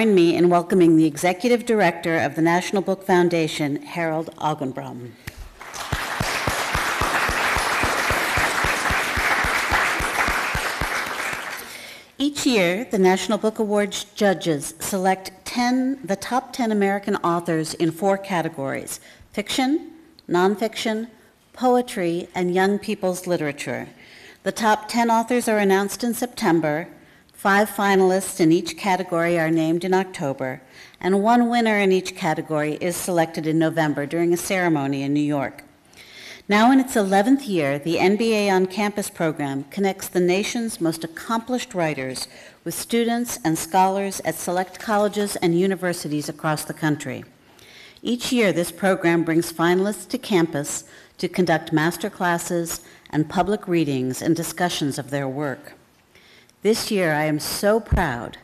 Join me in welcoming the Executive Director of the National Book Foundation, Harold Augenbraum. Each year, the National Book Awards judges select 10, the top 10 American authors in four categories, fiction, nonfiction, poetry, and young people's literature. The top 10 authors are announced in September, five finalists in each category are named in October, and one winner in each category is selected in November during a ceremony in New York. Now in its 11th year, the NBA on Campus program connects the nation's most accomplished writers with students and scholars at select colleges and universities across the country. Each year, this program brings finalists to campus to conduct master classes and public readings and discussions of their work. This year, I am so proud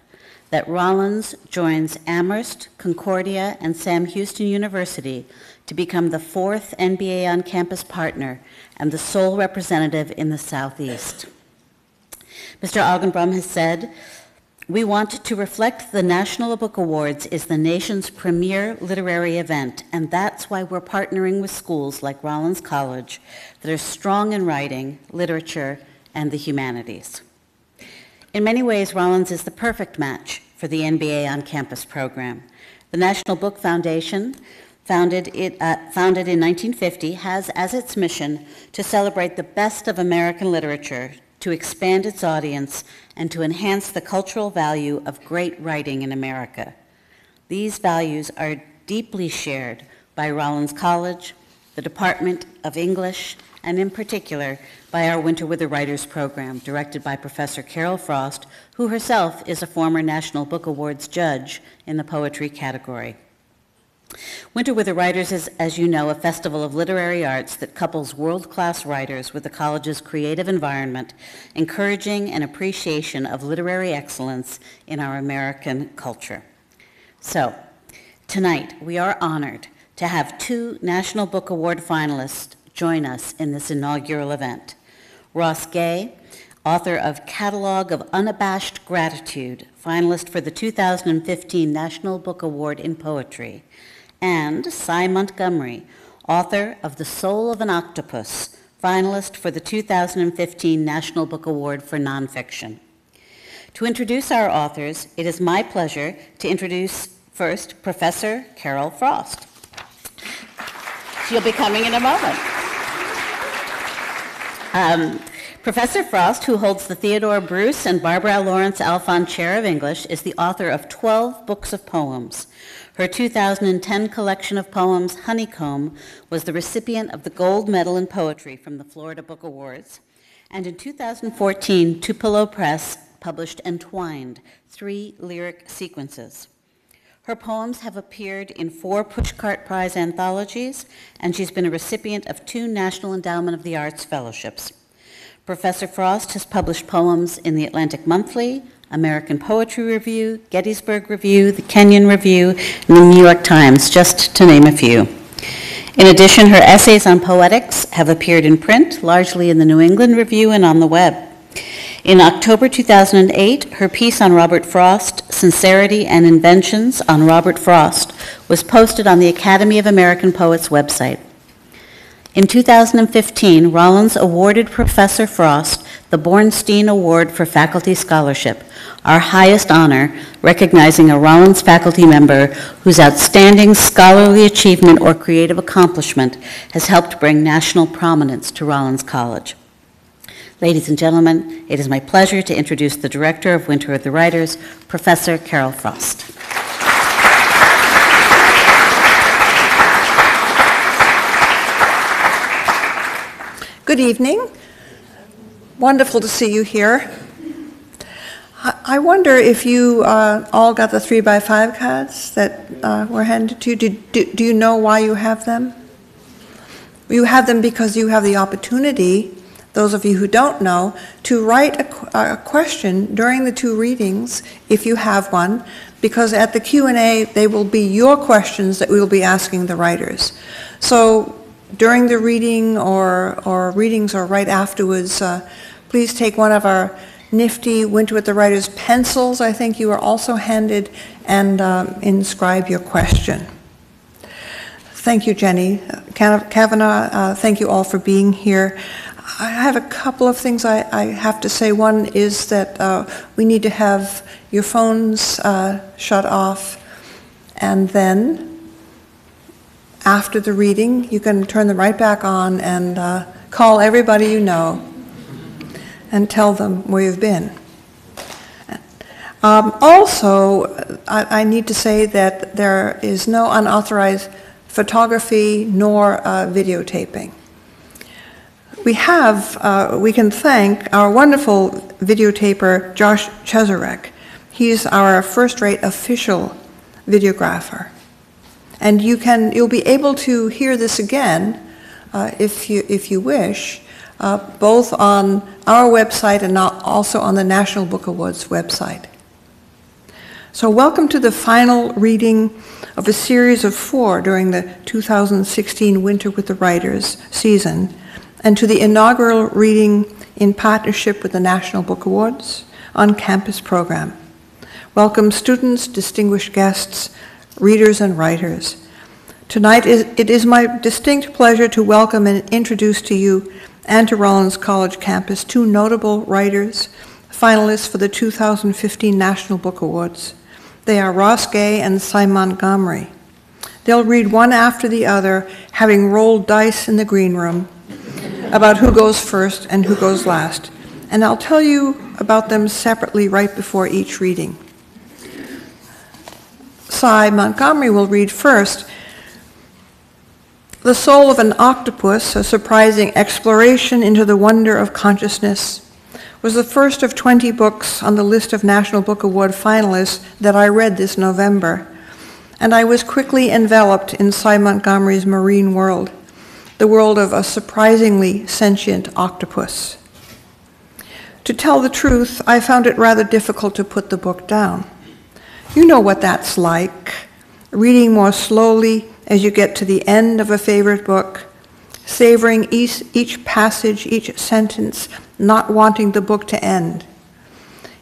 that Rollins joins Amherst, Concordia, and Sam Houston University to become the fourth NBA on campus partner and the sole representative in the Southeast. Mr. Augenbraum has said, we want to reflect the National Book Awards is the nation's premier literary event, and that's why we're partnering with schools like Rollins College that are strong in writing, literature, and the humanities. In many ways, Rollins is the perfect match for the NBA on Campus program. The National Book Foundation founded, it, uh, founded in 1950, has as its mission to celebrate the best of American literature, to expand its audience, and to enhance the cultural value of great writing in America. These values are deeply shared by Rollins College, the Department of English, and in particular by our Winter with the Writers program, directed by Professor Carol Frost, who herself is a former National Book Awards judge in the poetry category. Winter with the Writers is, as you know, a festival of literary arts that couples world-class writers with the college's creative environment, encouraging an appreciation of literary excellence in our American culture. So, tonight we are honored to have two National Book Award finalists join us in this inaugural event. Ross Gay, author of Catalog of Unabashed Gratitude, finalist for the 2015 National Book Award in Poetry, and Sy Montgomery, author of The Soul of an Octopus, finalist for the 2015 National Book Award for Nonfiction. To introduce our authors, it is my pleasure to introduce first Professor Carol Frost. She'll be coming in a moment. Um, Professor Frost, who holds the Theodore Bruce and Barbara Lawrence Alfond Chair of English, is the author of 12 books of poems. Her 2010 collection of poems, Honeycomb, was the recipient of the Gold Medal in Poetry from the Florida Book Awards. And in 2014, Tupelo Press published Entwined, three lyric sequences. Her poems have appeared in four Pushcart Prize anthologies, and she's been a recipient of two National Endowment of the Arts fellowships. Professor Frost has published poems in the Atlantic Monthly, American Poetry Review, Gettysburg Review, the Kenyon Review, and the New York Times, just to name a few. In addition, her essays on poetics have appeared in print, largely in the New England Review and on the web. In October 2008, her piece on Robert Frost, Sincerity and Inventions on Robert Frost, was posted on the Academy of American Poets website. In 2015, Rollins awarded Professor Frost the Bornstein Award for Faculty Scholarship, our highest honor, recognizing a Rollins faculty member whose outstanding scholarly achievement or creative accomplishment has helped bring national prominence to Rollins College. Ladies and gentlemen, it is my pleasure to introduce the Director of Winter of the Writers, Professor Carol Frost. Good evening. Wonderful to see you here. I wonder if you uh, all got the three by five cards that uh, were handed to you. Do, do, do, you know why you have them? You have them because you have the opportunity, those of you who don't know, to write a, a question during the two readings, if you have one, because at the Q&A, they will be your questions that we will be asking the writers. So during the reading or, or readings or right afterwards, uh, please take one of our nifty Winter with the Writers pencils, I think you were also handed, and um, inscribe your question. Thank you, Jenny. Kavanaugh, uh, thank you all for being here. I have a couple of things I I have to say. One is that uh, we need to have your phones uh, shut off, and then, after the reading, you can turn them right back on and uh, call everybody you know and tell them where you've been. Um, Also, I I need to say that there is no unauthorized photography nor uh, videotaping. We have, uh, we can thank our wonderful videotaper, Josh Cheserek. He's our first-rate official videographer. And you can, you'll be able to hear this again, uh, if you, if you wish, uh, both on our website and also on the National Book Awards website. So welcome to the final reading of a series of four during the 2016 Winter with the Writers season, and to the inaugural reading in partnership with the National Book Awards on-campus program. Welcome students, distinguished guests, readers, and writers. Tonight, it is my distinct pleasure to welcome and introduce to you and to Rollins College campus two notable writers, finalists for the 2015 National Book Awards. They are Ross Gay and Sy Montgomery. They'll read one after the other, having rolled dice in the green room about who goes first and who goes last. And I'll tell you about them separately right before each reading. Sy Montgomery will read first The Soul of an Octopus, a surprising exploration into the wonder of consciousness, was the first of 20 books on the list of National Book Award finalists that I read this November, and I was quickly enveloped in Sy Montgomery's marine world, the world of a surprisingly sentient octopus. To tell the truth, I found it rather difficult to put the book down. You know what that's like, reading more slowly as you get to the end of a favorite book, savoring each, each passage, each sentence, not wanting the book to end.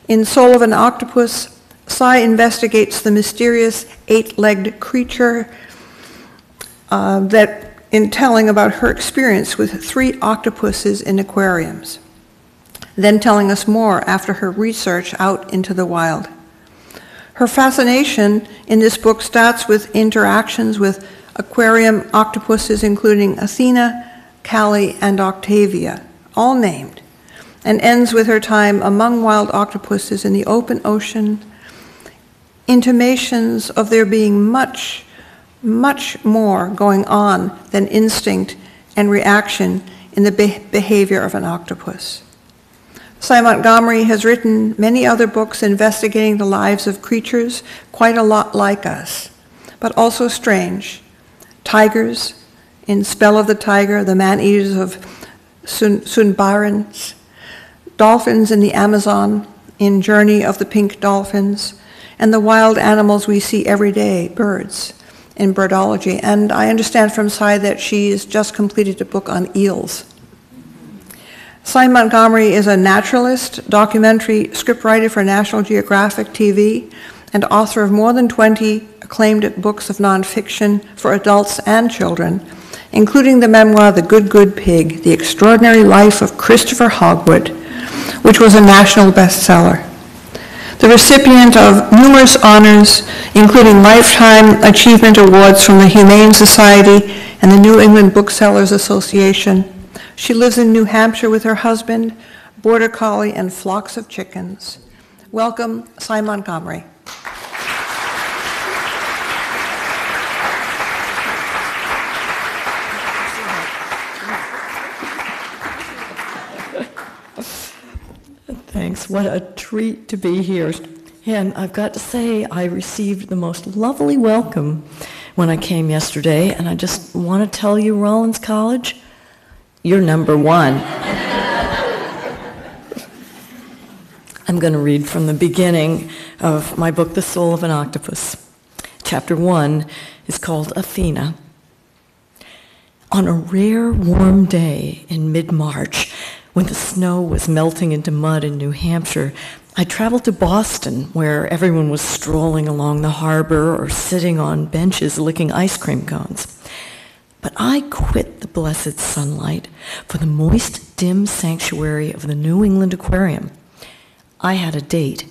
In Soul of an Octopus, Sy investigates the mysterious eight-legged creature uh, that in telling about her experience with three octopuses in aquariums, then telling us more after her research out into the wild. Her fascination in this book starts with interactions with aquarium octopuses, including Athena, Callie, and Octavia, all named, and ends with her time among wild octopuses in the open ocean, intimations of there being much, much more going on than instinct and reaction in the be- behavior of an octopus. Sy Montgomery has written many other books investigating the lives of creatures quite a lot like us, but also strange. Tigers in Spell of the Tiger, the man-eaters of Sun- Sundarbans, dolphins in the Amazon in Journey of the Pink Dolphins, and the wild animals we see every day, birds, in birdology. And I understand from Sy that she's just completed a book on eels. Sy Montgomery is a naturalist, documentary scriptwriter for National Geographic TV, and author of more than 20 acclaimed books of nonfiction for adults and children, including the memoir The Good Good Pig, The Extraordinary Life of Christopher Hogwood, which was a national bestseller. The recipient of numerous honors, including Lifetime Achievement Awards from the Humane Society and the New England Booksellers Association, she lives in New Hampshire with her husband, border collie, and flocks of chickens. Welcome, Sy Montgomery. Thanks. What a treat to be here. And I've got to say, I received the most lovely welcome when I came yesterday, and I just want to tell you, Rollins College, you're number one. I'm going to read from the beginning of my book, The Soul of an Octopus. Chapter one is called Athena. On a rare warm day in mid-March, When the snow was melting into mud in New Hampshire, I traveled to Boston, where everyone was strolling along the harbor or sitting on benches licking ice cream cones. But I quit the blessed sunlight for the moist, dim sanctuary of the New England Aquarium. I had a date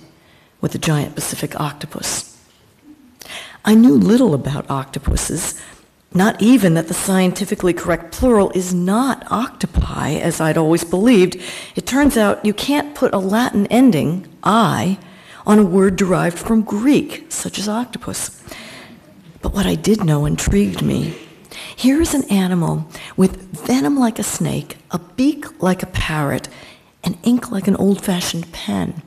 with the giant Pacific octopus. I knew little about octopuses, not even that the scientifically correct plural is not octopi, as I'd always believed. It turns out you can't put a Latin ending, I, on a word derived from Greek, such as octopus. But what I did know intrigued me. Here is an animal with venom like a snake, a beak like a parrot, and ink like an old-fashioned pen.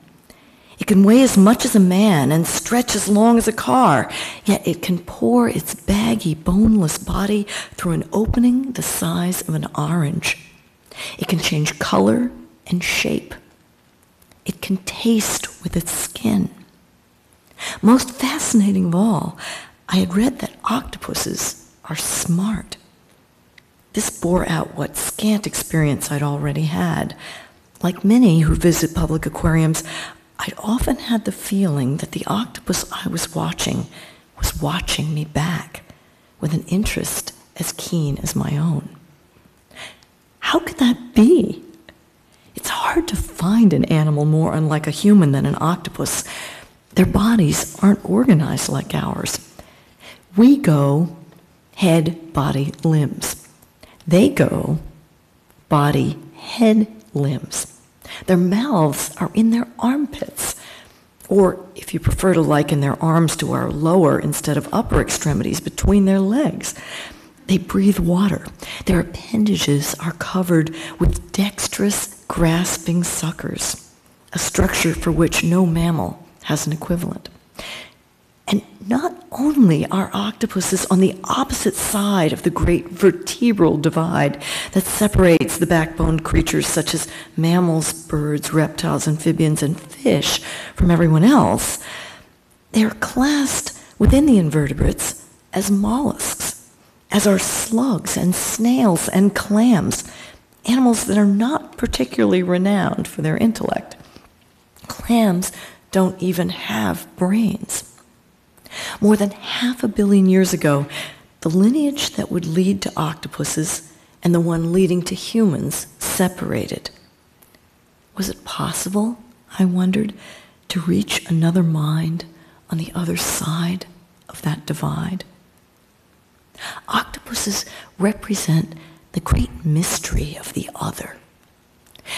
It can weigh as much as a man and stretch as long as a car, yet it can pour its baggy, boneless body through an opening the size of an orange. It can change color and shape. It can taste with its skin. Most fascinating of all, I had read that octopuses are smart. This bore out what scant experience I'd already had. Like many who visit public aquariums, I'd often had the feeling that the octopus I was watching was watching me back with an interest as keen as my own. How could that be? It's hard to find an animal more unlike a human than an octopus. Their bodies aren't organized like ours. We go head, body, limbs. They go body, head, limbs. Their mouths are in their armpits. Or, if you prefer to liken their arms to our lower instead of upper extremities between their legs. They breathe water. Their appendages are covered with dexterous, grasping suckers, a structure for which no mammal has an equivalent. And not only are octopuses on the opposite side of the great vertebral divide that separates the backbone creatures such as mammals, birds, reptiles, amphibians, and fish from everyone else, they are classed within the invertebrates as mollusks, as are slugs and snails and clams, animals that are not particularly renowned for their intellect. Clams don't even have brains. More than half a billion years ago, the lineage that would lead to octopuses and the one leading to humans separated. Was it possible, I wondered, to reach another mind on the other side of that divide? Octopuses represent the great mystery of the other.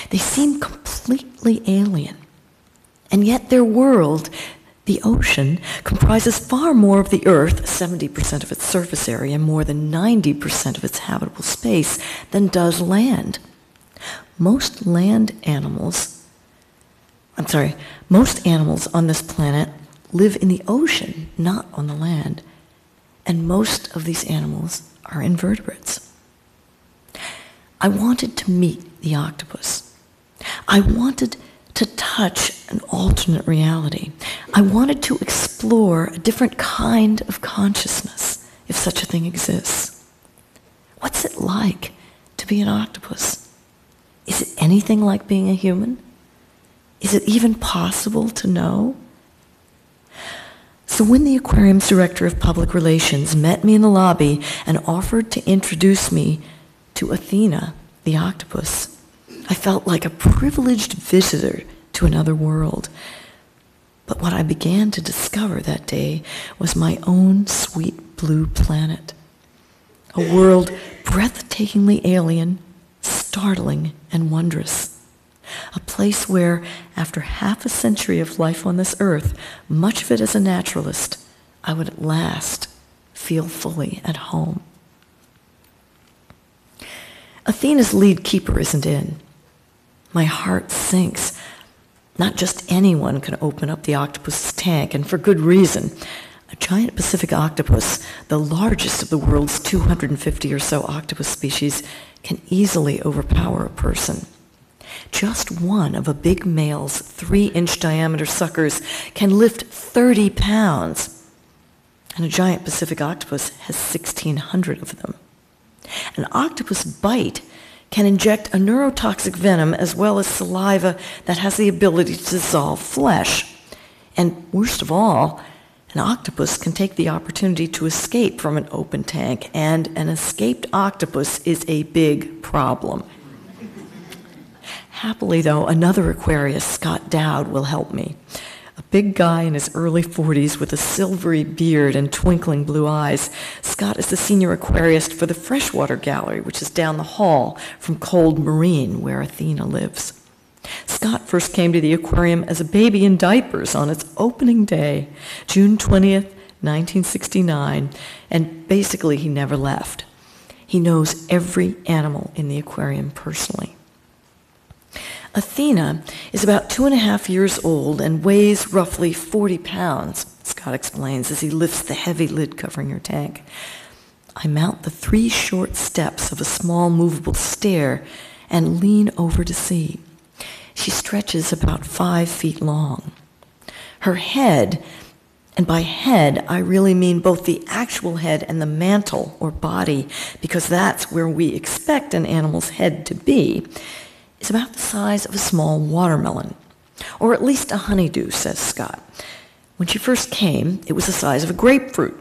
They seem completely alien, and yet their world the ocean comprises far more of the Earth, 70% of its surface area, and more than 90% of its habitable space, than does land. Most land animals, I'm sorry, most animals on this planet live in the ocean, not on the land. And most of these animals are invertebrates. I wanted to meet the octopus. I wanted to touch an alternate reality. I wanted to explore a different kind of consciousness, if such a thing exists. What's it like to be an octopus? Is it anything like being a human? Is it even possible to know? So when the aquarium's director of public relations met me in the lobby and offered to introduce me to Athena, the octopus, I felt like a privileged visitor to another world. But what I began to discover that day was my own sweet blue planet. A world breathtakingly alien, startling, and wondrous. A place where, after half a century of life on this earth, much of it as a naturalist, I would at last feel fully at home. Athena's lead keeper isn't in. My heart sinks. Not just anyone can open up the octopus's tank, and for good reason. A giant Pacific octopus, the largest of the world's 250 or so octopus species, can easily overpower a person. Just one of a big male's three-inch diameter suckers can lift 30 pounds. And a giant Pacific octopus has 1,600 of them. An octopus bite can inject a neurotoxic venom as well as saliva that has the ability to dissolve flesh. And worst of all, an octopus can take the opportunity to escape from an open tank, and an escaped octopus is a big problem. Happily, though, another aquarist, Scott Dowd, will help me. Big guy in his early 40s with a silvery beard and twinkling blue eyes. Scott is the senior aquarist for the Freshwater Gallery, which is down the hall from Cold Marine, where Athena lives. Scott first came to the aquarium as a baby in diapers on its opening day, June 20th, 1969, and basically he never left. He knows every animal in the aquarium personally. Athena is about two and a half years old and weighs roughly 40 pounds, Scott explains as he lifts the heavy lid covering her tank. I mount the three short steps of a small movable stair and lean over to see. She stretches about five feet long. Her head, and by head I really mean both the actual head and the mantle or body, because that's where we expect an animal's head to be, is about the size of a small watermelon, or at least a honeydew, says Scott. When she first came, it was the size of a grapefruit.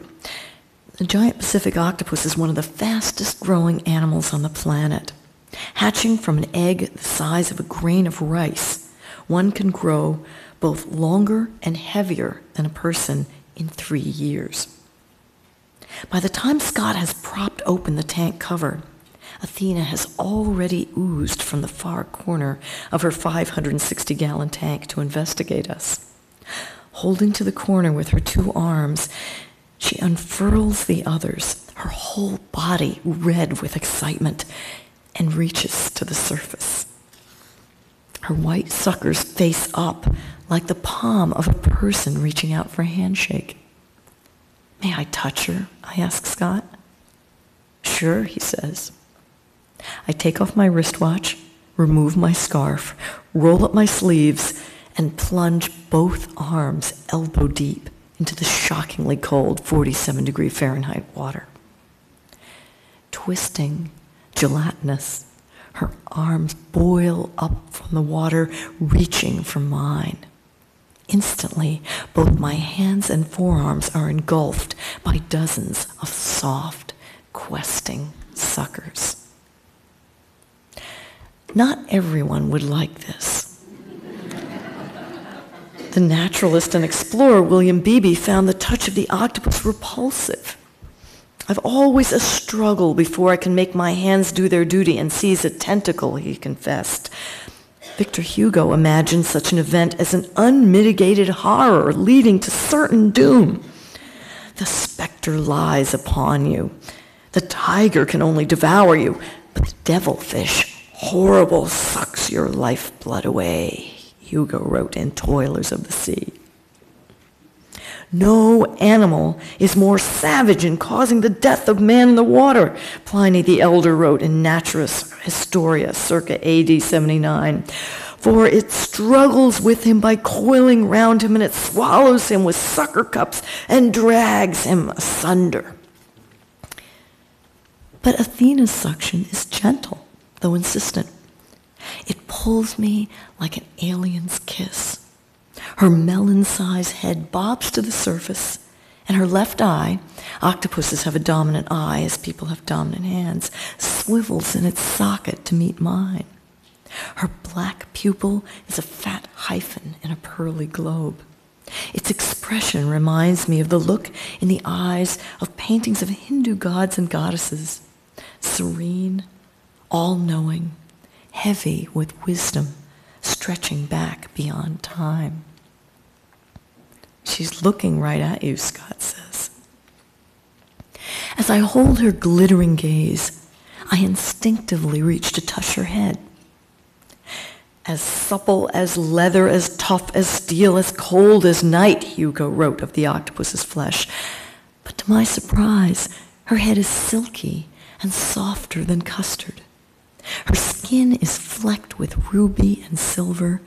The giant Pacific octopus is one of the fastest growing animals on the planet. Hatching from an egg the size of a grain of rice, one can grow both longer and heavier than a person in three years. By the time Scott has propped open the tank cover, Athena has already oozed from the far corner of her 560 gallon tank to investigate us. Holding to the corner with her two arms, she unfurls the others, her whole body red with excitement, and reaches to the surface. Her white suckers face up like the palm of a person reaching out for a handshake. May I touch her? I ask Scott. Sure, he says. I take off my wristwatch, remove my scarf, roll up my sleeves, and plunge both arms elbow deep into the shockingly cold 47 degree Fahrenheit water. Twisting, gelatinous, her arms boil up from the water, reaching for mine. Instantly, both my hands and forearms are engulfed by dozens of soft, questing suckers. Not everyone would like this. the naturalist and explorer William Beebe found the touch of the octopus repulsive. I've always a struggle before I can make my hands do their duty and seize a tentacle, he confessed. Victor Hugo imagined such an event as an unmitigated horror leading to certain doom. The specter lies upon you. The tiger can only devour you, but the devilfish Horrible sucks your lifeblood away, Hugo wrote in Toilers of the Sea. No animal is more savage in causing the death of man in the water, Pliny the Elder wrote in Naturalis Historia circa AD 79. For it struggles with him by coiling round him, and it swallows him with sucker cups and drags him asunder. But Athena's suction is gentle though insistent. It pulls me like an alien's kiss. Her melon-sized head bobs to the surface, and her left eye, octopuses have a dominant eye as people have dominant hands, swivels in its socket to meet mine. Her black pupil is a fat hyphen in a pearly globe. Its expression reminds me of the look in the eyes of paintings of Hindu gods and goddesses, serene all knowing, heavy with wisdom, stretching back beyond time. She's looking right at you, Scott says. As I hold her glittering gaze, I instinctively reach to touch her head. As supple as leather, as tough as steel, as cold as night, Hugo wrote of the octopus's flesh. But to my surprise, her head is silky and softer than custard. Her skin is flecked with ruby and silver,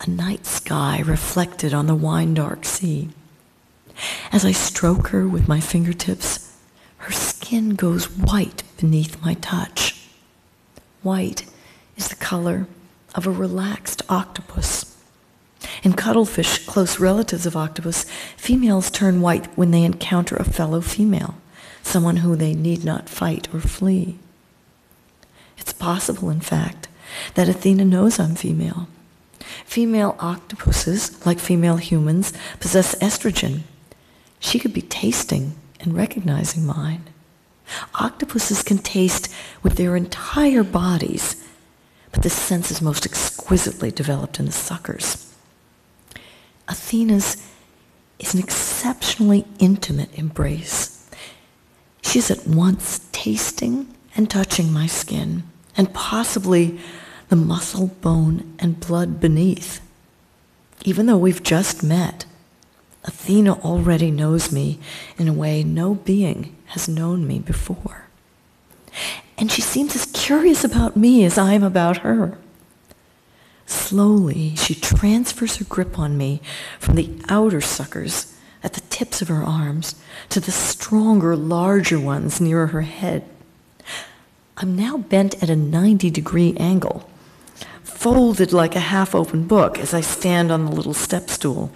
a night sky reflected on the wine-dark sea. As I stroke her with my fingertips, her skin goes white beneath my touch. White is the color of a relaxed octopus. In cuttlefish, close relatives of octopus, females turn white when they encounter a fellow female, someone who they need not fight or flee. It's possible, in fact, that Athena knows I'm female. Female octopuses, like female humans, possess estrogen. She could be tasting and recognizing mine. Octopuses can taste with their entire bodies, but this sense is most exquisitely developed in the suckers. Athena's is an exceptionally intimate embrace. She's at once tasting and touching my skin, and possibly the muscle, bone, and blood beneath. Even though we've just met, Athena already knows me in a way no being has known me before. And she seems as curious about me as I am about her. Slowly, she transfers her grip on me from the outer suckers at the tips of her arms to the stronger, larger ones nearer her head. I'm now bent at a 90 degree angle, folded like a half open book as I stand on the little step stool,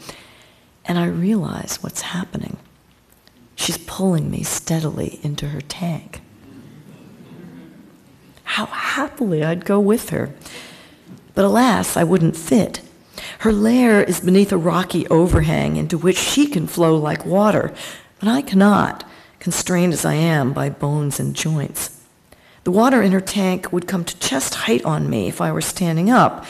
and I realize what's happening. She's pulling me steadily into her tank. How happily I'd go with her. But alas, I wouldn't fit. Her lair is beneath a rocky overhang into which she can flow like water, but I cannot, constrained as I am by bones and joints. The water in her tank would come to chest height on me if I were standing up,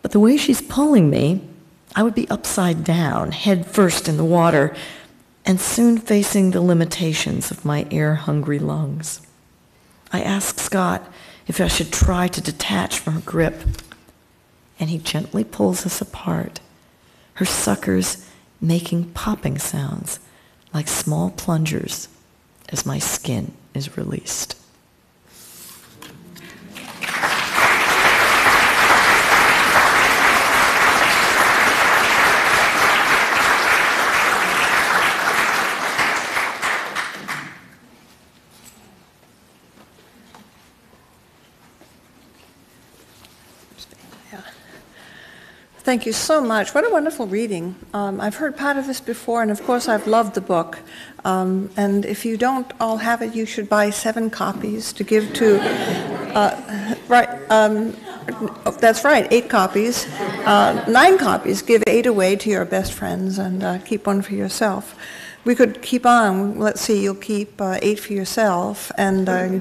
but the way she's pulling me, I would be upside down, head first in the water, and soon facing the limitations of my air-hungry lungs. I ask Scott if I should try to detach from her grip, and he gently pulls us apart, her suckers making popping sounds like small plungers as my skin is released. Thank you so much. What a wonderful reading. Um, I've heard part of this before, and of course, I've loved the book. Um, and if you don't all have it, you should buy seven copies to give to. Uh, right. Um, that's right, eight copies. Uh, nine copies. Give eight away to your best friends and uh, keep one for yourself. We could keep on. Let's see, you'll keep uh, eight for yourself and uh,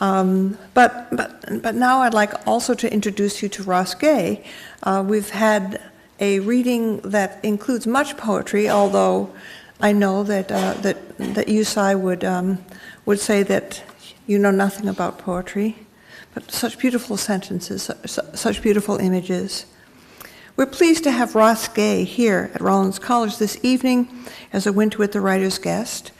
um, but, but, but now I'd like also to introduce you to Ross Gay. Uh, we've had a reading that includes much poetry, although I know that, uh, that, that Yusai would, um, would say that you know nothing about poetry, but such beautiful sentences, such beautiful images. We're pleased to have Ross Gay here at Rollins College this evening as a Winter with the Writers guest.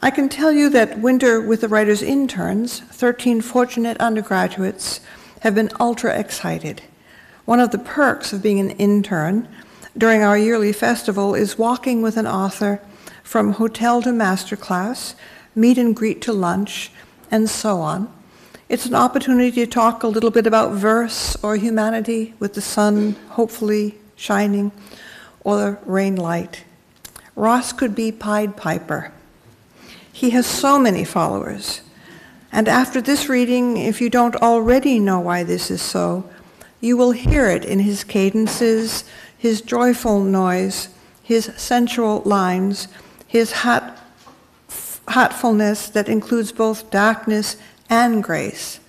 I can tell you that Winter with the Writers interns, 13 fortunate undergraduates, have been ultra excited. One of the perks of being an intern during our yearly festival is walking with an author from hotel to masterclass, meet and greet to lunch, and so on. It's an opportunity to talk a little bit about verse or humanity with the sun hopefully shining or the rain light. Ross could be Pied Piper. He has so many followers. And after this reading, if you don't already know why this is so, you will hear it in his cadences, his joyful noise, his sensual lines, his hot, hotfulness that includes both darkness and grace.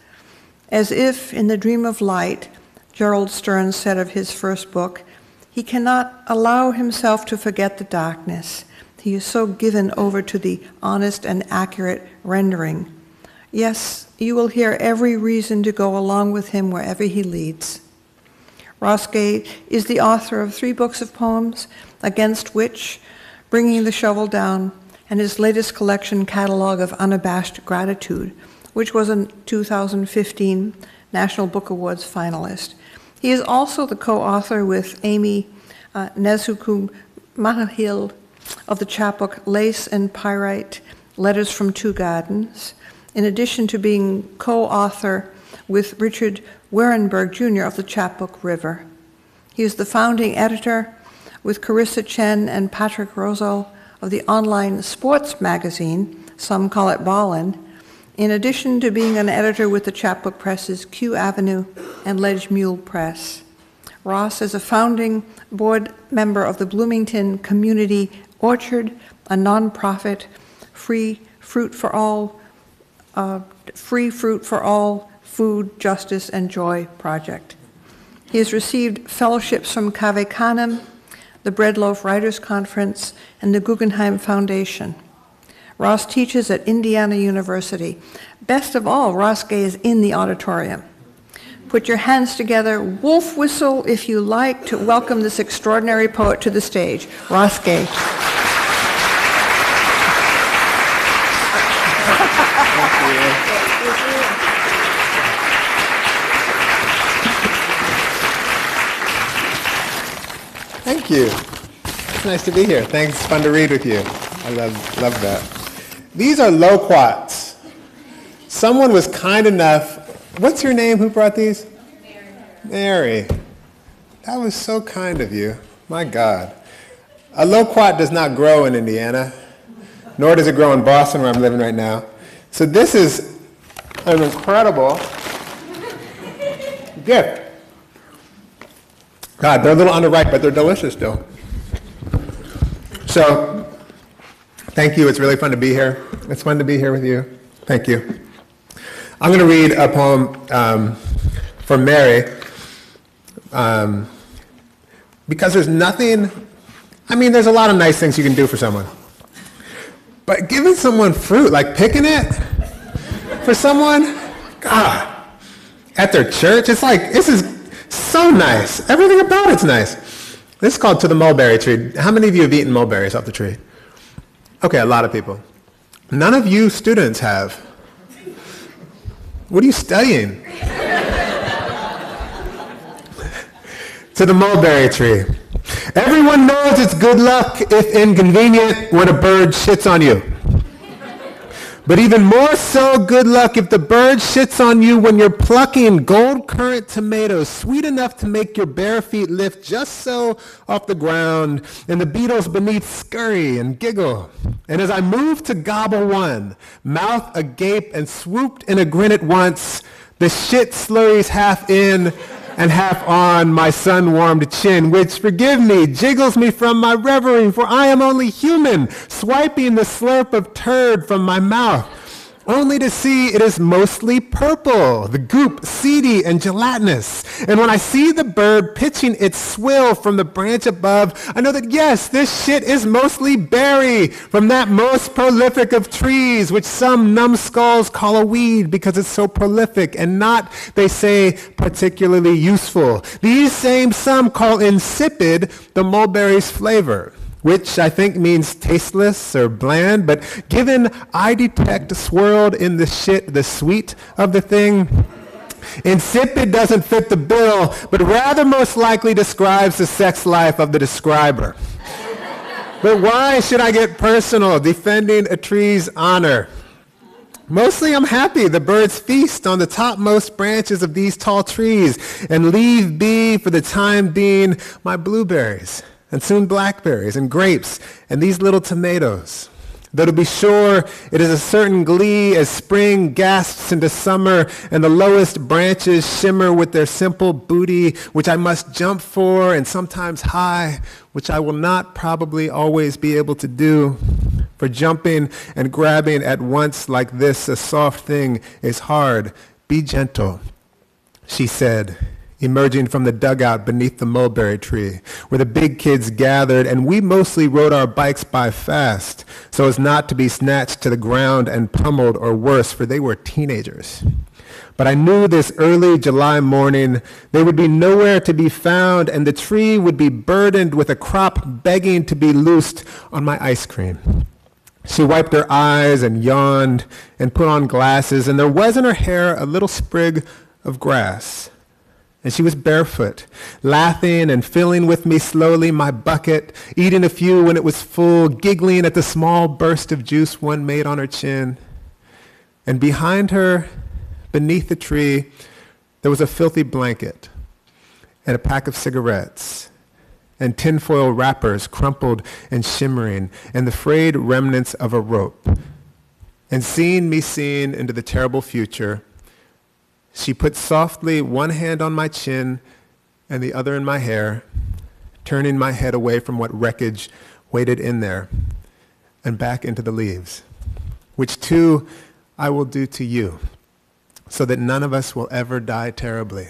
As if in the dream of light, Gerald Stern said of his first book, he cannot allow himself to forget the darkness. He is so given over to the honest and accurate rendering. Yes, you will hear every reason to go along with him wherever he leads. Ross Gay is the author of three books of poems, Against Which, Bringing the Shovel Down, and his latest collection catalog of unabashed gratitude, which was a 2015 National Book Awards finalist. He is also the co-author with Aimee uh, Nezukum Mahahil of the chapbook Lace and Pyrite, Letters from Two Gardens, in addition to being co-author with Richard Wehrenberg Jr. of the Chapbook River. He is the founding editor with Karissa Chen and Patrick Rosal of the online sports magazine, some call it Ballin, in addition to being an editor with the Chapbook Press's Q Avenue and Ledge Mule Press. Ross is a founding board member of the Bloomington Community Orchard, a nonprofit free fruit for all, uh, free fruit for all food, justice, and joy project. He has received fellowships from Cave Canem, the Bread Loaf Writers Conference, and the Guggenheim Foundation. Ross teaches at Indiana University. Best of all, Ross Gay is in the auditorium. Put your hands together, wolf whistle if you like, to welcome this extraordinary poet to the stage, Ross Gay. You. It's nice to be here. Thanks. It's fun to read with you. I love, love that. These are loquats. Someone was kind enough. What's your name? Who brought these? Mary. Mary. That was so kind of you. My God. A loquat does not grow in Indiana, nor does it grow in Boston, where I'm living right now. So this is an incredible gift. God, they're a little underripe, but they're delicious still. So, thank you. It's really fun to be here. It's fun to be here with you. Thank you. I'm going to read a poem um, from Mary um, because there's nothing, I mean, there's a lot of nice things you can do for someone. But giving someone fruit, like picking it for someone, God, at their church, it's like, this is so nice. Everything about it's nice. This is called To the Mulberry Tree. How many of you have eaten mulberries off the tree? Okay, a lot of people. None of you students have. What are you studying? to the mulberry tree. Everyone knows it's good luck, if inconvenient, when a bird shits on you. But even more so, good luck if the bird shits on you when you're plucking gold currant tomatoes, sweet enough to make your bare feet lift just so off the ground, and the beetles beneath scurry and giggle. And as I move to gobble one, mouth agape and swooped in a grin at once, the shit slurries half in and half on my sun-warmed chin, which, forgive me, jiggles me from my reverie, for I am only human, swiping the slurp of turd from my mouth only to see it is mostly purple, the goop seedy and gelatinous. And when I see the bird pitching its swill from the branch above, I know that yes, this shit is mostly berry from that most prolific of trees, which some numbskulls call a weed because it's so prolific and not, they say, particularly useful. These same some call insipid the mulberry's flavor which I think means tasteless or bland, but given I detect swirled in the shit the sweet of the thing, insipid doesn't fit the bill, but rather most likely describes the sex life of the describer. but why should I get personal defending a tree's honor? Mostly I'm happy the birds feast on the topmost branches of these tall trees and leave be for the time being my blueberries and soon blackberries and grapes and these little tomatoes. Though to be sure, it is a certain glee as spring gasps into summer and the lowest branches shimmer with their simple booty, which I must jump for and sometimes high, which I will not probably always be able to do. For jumping and grabbing at once like this, a soft thing, is hard. Be gentle, she said, emerging from the dugout beneath the mulberry tree, where the big kids gathered, and we mostly rode our bikes by fast, so as not to be snatched to the ground and pummeled or worse, for they were teenagers. But I knew this early July morning they would be nowhere to be found, and the tree would be burdened with a crop begging to be loosed on my ice cream. She wiped her eyes and yawned and put on glasses, and there was in her hair a little sprig of grass. And she was barefoot, laughing and filling with me slowly my bucket, eating a few when it was full, giggling at the small burst of juice one made on her chin. And behind her, beneath the tree, There was a filthy blanket and a pack of cigarettes and tinfoil wrappers crumpled and shimmering and the frayed remnants of a rope. And seeing me seen into the terrible future, she put softly one hand on my chin and the other in my hair, turning my head away from what wreckage waited in there and back into the leaves, which too I will do to you, so that none of us will ever die terribly,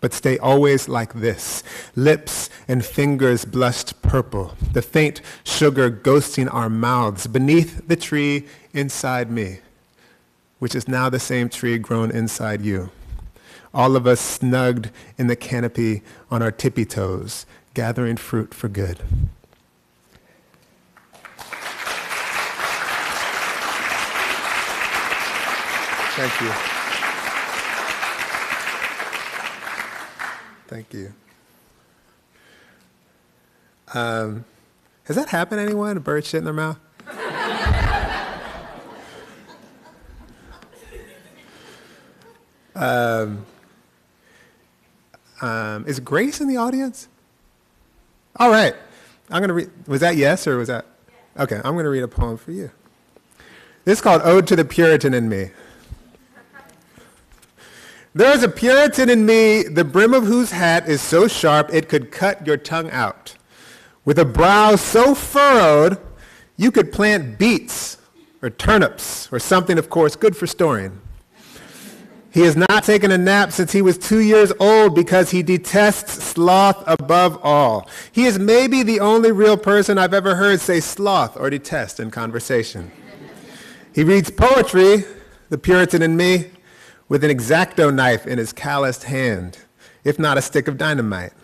but stay always like this, lips and fingers blushed purple, the faint sugar ghosting our mouths beneath the tree inside me, which is now the same tree grown inside you. All of us snugged in the canopy on our tippy toes, gathering fruit for good. Thank you. Thank you. Um, has that happened to anyone? A bird shit in their mouth? Um, um, is Grace in the audience? All right. I'm going to read. Was that yes or was that? Okay, I'm going to read a poem for you. This is called Ode to the Puritan in Me. There is a Puritan in me, the brim of whose hat is so sharp it could cut your tongue out. With a brow so furrowed, you could plant beets or turnips or something, of course, good for storing. He has not taken a nap since he was two years old because he detests sloth above all. He is maybe the only real person I've ever heard say sloth or detest in conversation. He reads poetry, the Puritan in me, with an X-Acto knife in his calloused hand, if not a stick of dynamite.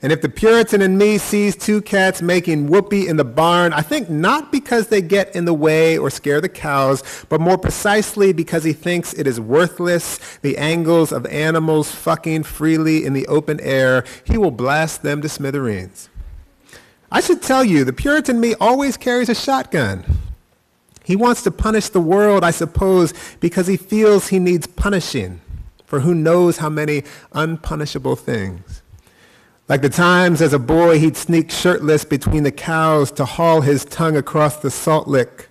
And if the Puritan in me sees two cats making whoopee in the barn, I think not because they get in the way or scare the cows, but more precisely because he thinks it is worthless, the angles of animals fucking freely in the open air, he will blast them to smithereens. I should tell you, the Puritan in me always carries a shotgun. He wants to punish the world, I suppose, because he feels he needs punishing for who knows how many unpunishable things. Like the times as a boy he'd sneak shirtless between the cows to haul his tongue across the salt lick,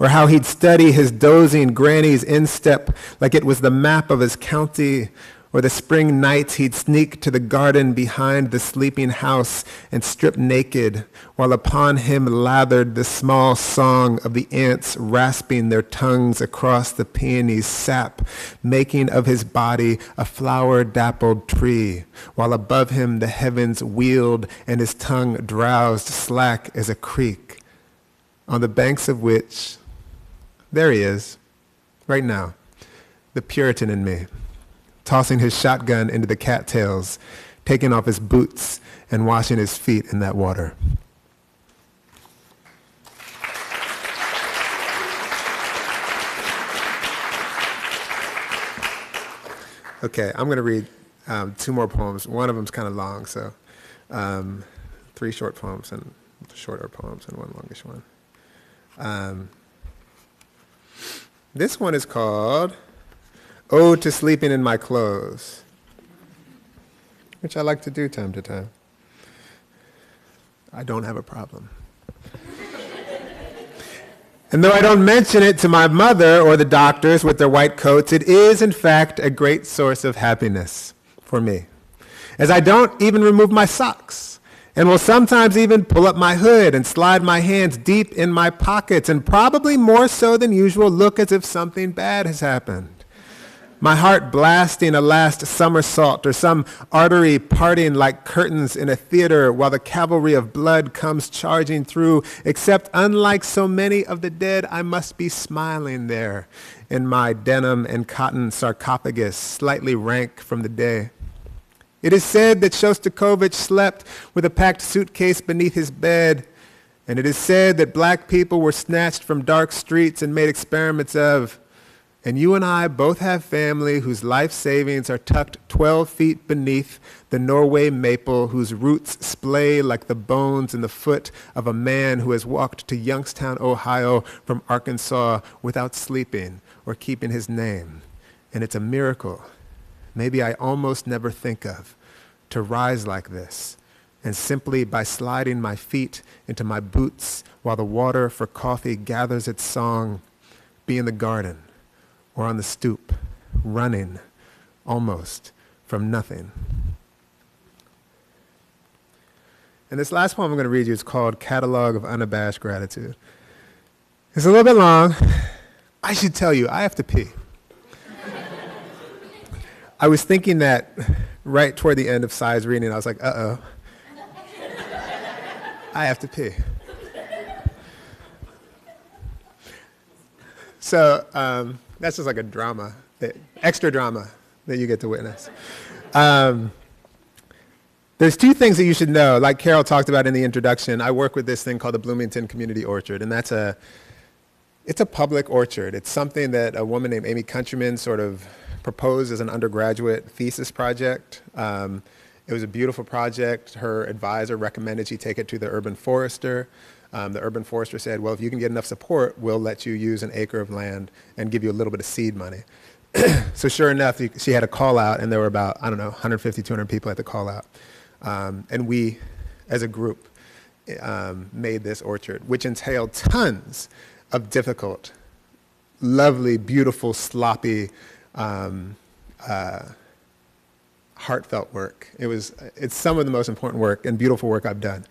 or how he'd study his dozing granny's instep like it was the map of his county, or the spring nights he'd sneak to the garden behind the sleeping house and strip naked, while upon him lathered the small song of the ants rasping their tongues across the peony's sap, making of his body a flower-dappled tree, while above him the heavens wheeled and his tongue drowsed slack as a creek, on the banks of which, there he is, right now, the Puritan in me tossing his shotgun into the cattails, taking off his boots, and washing his feet in that water. Okay, I'm going to read um, two more poems. One of them's kind of long, so um, three short poems and shorter poems and one longish one. Um, this one is called Ode to sleeping in my clothes, which I like to do time to time. I don't have a problem. and though I don't mention it to my mother or the doctors with their white coats, it is in fact a great source of happiness for me, as I don't even remove my socks and will sometimes even pull up my hood and slide my hands deep in my pockets and probably more so than usual look as if something bad has happened my heart blasting a last somersault, or some artery parting like curtains in a theater while the cavalry of blood comes charging through, except unlike so many of the dead, I must be smiling there in my denim and cotton sarcophagus, slightly rank from the day. It is said that Shostakovich slept with a packed suitcase beneath his bed, and it is said that black people were snatched from dark streets and made experiments of. And you and I both have family whose life savings are tucked 12 feet beneath the Norway maple whose roots splay like the bones in the foot of a man who has walked to Youngstown, Ohio from Arkansas without sleeping or keeping his name. And it's a miracle maybe I almost never think of, to rise like this, and simply by sliding my feet into my boots while the water for coffee gathers its song, be in the garden or on the stoop, running almost from nothing. And this last poem I'm going to read you is called Catalog of Unabashed Gratitude. It's a little bit long. I should tell you, I have to pee. I was thinking that right toward the end of Sy's reading, I was like, uh oh. I have to pee. So um, that's just like a drama, that, extra drama that you get to witness. Um, there's two things that you should know. Like Carol talked about in the introduction, I work with this thing called the Bloomington Community Orchard, and that's a it's a public orchard. It's something that a woman named Amy Countryman sort of proposed as an undergraduate thesis project. Um, it was a beautiful project. Her advisor recommended she take it to the urban forester. Um, the urban forester said, well, if you can get enough support, we'll let you use an acre of land and give you a little bit of seed money. so sure enough, she had a call out, and there were about, I don't know, 150, 200 people at the call out. Um, and we, as a group, um, made this orchard, which entailed tons of difficult, lovely, beautiful, sloppy, um, uh, heartfelt work. It was, it's some of the most important work and beautiful work I've done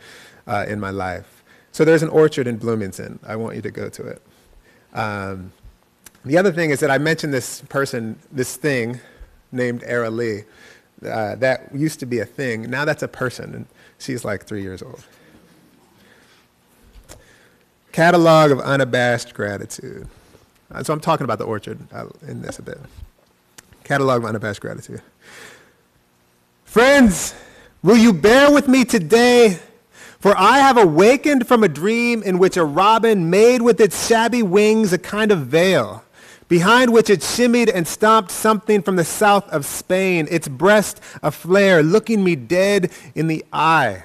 uh, in my life. So there's an orchard in Bloomington. I want you to go to it. Um, the other thing is that I mentioned this person, this thing named Era Lee. Uh, that used to be a thing. Now that's a person, and she's like three years old. Catalog of unabashed gratitude. Uh, so I'm talking about the orchard uh, in this a bit. Catalog of unabashed gratitude. Friends, will you bear with me today? For I have awakened from a dream in which a robin made with its shabby wings a kind of veil, behind which it shimmied and stomped something from the south of Spain, its breast aflare, looking me dead in the eye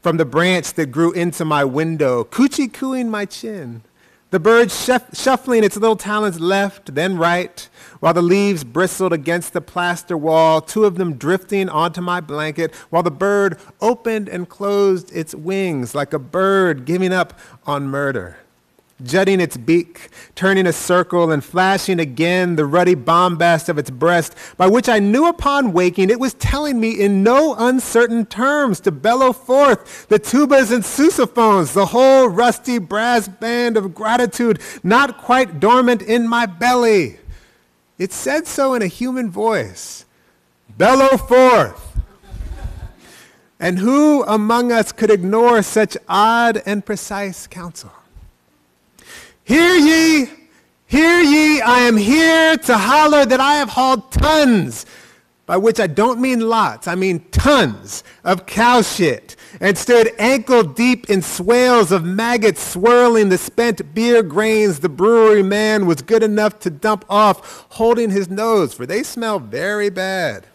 from the branch that grew into my window, coochie cooing my chin. The bird shuff- shuffling its little talons left, then right, while the leaves bristled against the plaster wall, two of them drifting onto my blanket, while the bird opened and closed its wings like a bird giving up on murder jutting its beak, turning a circle, and flashing again the ruddy bombast of its breast, by which I knew upon waking it was telling me in no uncertain terms to bellow forth the tubas and sousaphones, the whole rusty brass band of gratitude not quite dormant in my belly. It said so in a human voice. Bellow forth. And who among us could ignore such odd and precise counsel? Hear ye, hear ye, I am here to holler that I have hauled tons, by which I don't mean lots, I mean tons of cow shit, and stood ankle deep in swales of maggots swirling the spent beer grains the brewery man was good enough to dump off, holding his nose, for they smell very bad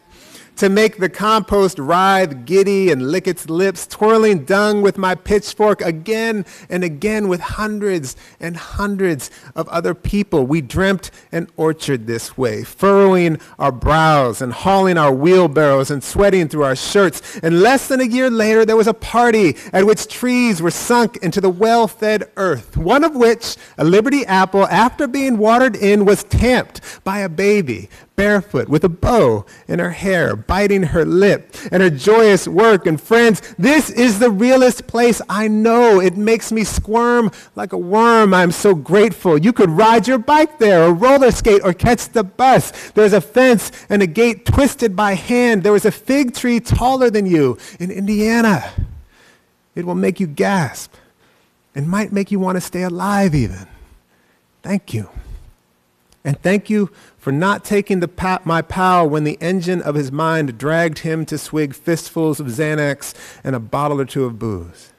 to make the compost writhe giddy and lick its lips, twirling dung with my pitchfork again and again with hundreds and hundreds of other people. We dreamt an orchard this way, furrowing our brows and hauling our wheelbarrows and sweating through our shirts. And less than a year later, there was a party at which trees were sunk into the well-fed earth, one of which, a Liberty apple, after being watered in, was tamped by a baby barefoot with a bow in her hair, biting her lip, and her joyous work. And friends, this is the realest place I know. It makes me squirm like a worm. I'm so grateful. You could ride your bike there, or roller skate, or catch the bus. There's a fence and a gate twisted by hand. There was a fig tree taller than you in Indiana. It will make you gasp and might make you want to stay alive even. Thank you. And thank you for not taking the pa- my pal when the engine of his mind dragged him to swig fistfuls of Xanax and a bottle or two of booze.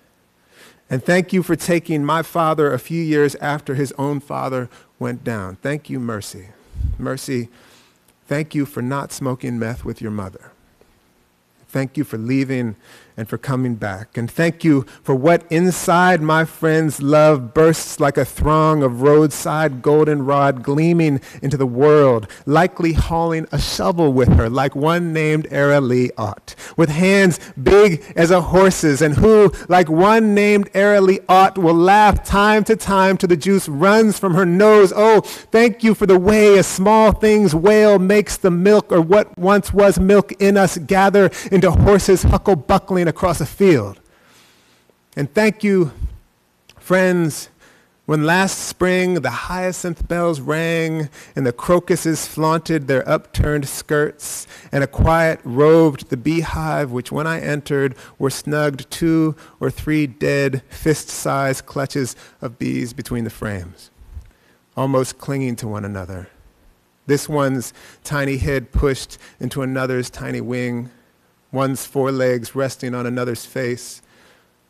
And thank you for taking my father a few years after his own father went down. Thank you, Mercy. Mercy, thank you for not smoking meth with your mother. Thank you for leaving and for coming back. And thank you for what inside my friend's love bursts like a throng of roadside goldenrod gleaming into the world, likely hauling a shovel with her like one named Era Lee ought, with hands big as a horse's, and who, like one named Era Lee ought, will laugh time to time till the juice runs from her nose. Oh, thank you for the way a small thing's wail makes the milk, or what once was milk in us, gather into horses huckle buckling across a field. And thank you, friends, when last spring the hyacinth bells rang and the crocuses flaunted their upturned skirts and a quiet roved the beehive which when I entered were snugged two or three dead fist-sized clutches of bees between the frames, almost clinging to one another. This one's tiny head pushed into another's tiny wing, one's forelegs resting on another's face,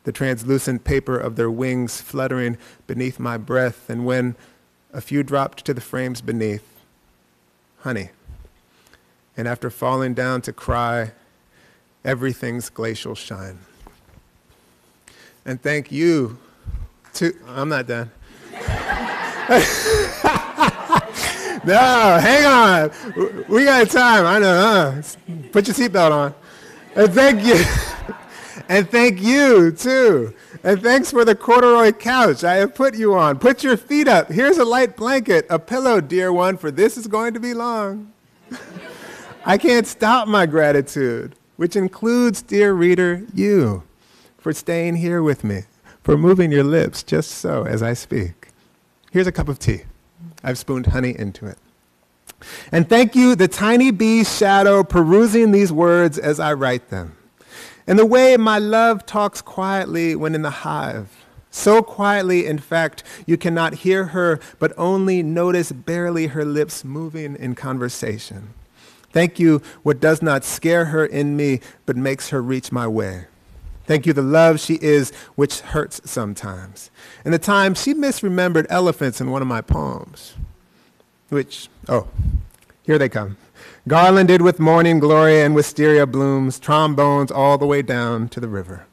the translucent paper of their wings fluttering beneath my breath, and when a few dropped to the frames beneath, honey. And after falling down to cry, everything's glacial shine. And thank you to, I'm not done. no, hang on. We got time. I know. Huh? Put your seatbelt on. And thank you. and thank you, too. And thanks for the corduroy couch I have put you on. Put your feet up. Here's a light blanket, a pillow, dear one, for this is going to be long. I can't stop my gratitude, which includes, dear reader, you, for staying here with me, for moving your lips just so as I speak. Here's a cup of tea. I've spooned honey into it. And thank you, the tiny bee's shadow, perusing these words as I write them. And the way my love talks quietly when in the hive. So quietly, in fact, you cannot hear her, but only notice barely her lips moving in conversation. Thank you, what does not scare her in me, but makes her reach my way. Thank you, the love she is, which hurts sometimes. And the time she misremembered elephants in one of my poems, which, oh, here they come. Garlanded with morning glory and wisteria blooms, trombones all the way down to the river.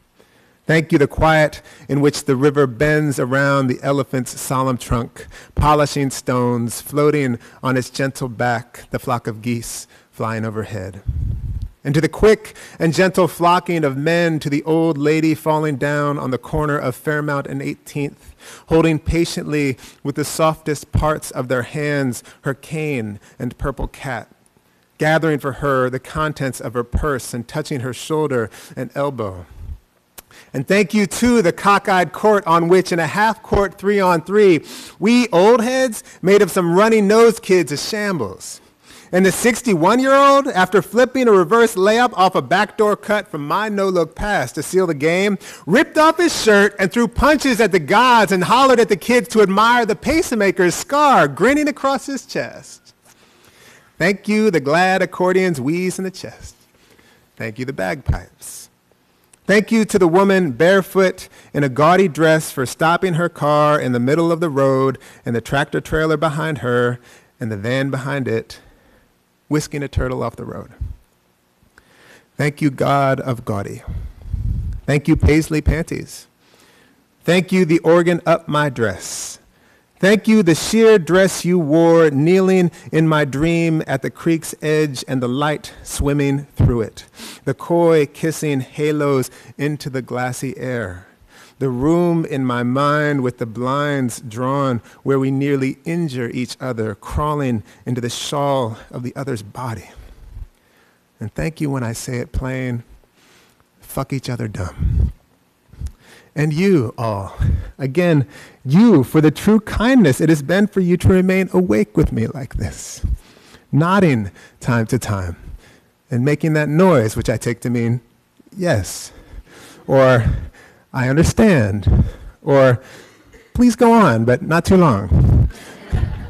Thank you, the quiet in which the river bends around the elephant's solemn trunk, polishing stones, floating on its gentle back, the flock of geese flying overhead. And to the quick and gentle flocking of men, to the old lady falling down on the corner of Fairmount and 18th, holding patiently with the softest parts of their hands her cane and purple cat, gathering for her the contents of her purse and touching her shoulder and elbow. And thank you to the cockeyed court on which in a half court three on three, we old heads made of some runny nosed kids a shambles. And the 61 year old, after flipping a reverse layup off a backdoor cut from my no look pass to seal the game, ripped off his shirt and threw punches at the gods and hollered at the kids to admire the pacemaker's scar grinning across his chest. Thank you, the glad accordion's wheeze in the chest. Thank you, the bagpipes. Thank you to the woman barefoot in a gaudy dress for stopping her car in the middle of the road and the tractor trailer behind her and the van behind it whisking a turtle off the road. Thank you, God of gaudy. Thank you, paisley panties. Thank you, the organ up my dress. Thank you, the sheer dress you wore, kneeling in my dream at the creek's edge and the light swimming through it. The koi kissing halos into the glassy air. The room in my mind with the blinds drawn where we nearly injure each other, crawling into the shawl of the other's body. And thank you when I say it plain, fuck each other dumb. And you all, again, you for the true kindness it has been for you to remain awake with me like this, nodding time to time and making that noise, which I take to mean yes, or I understand, or please go on, but not too long,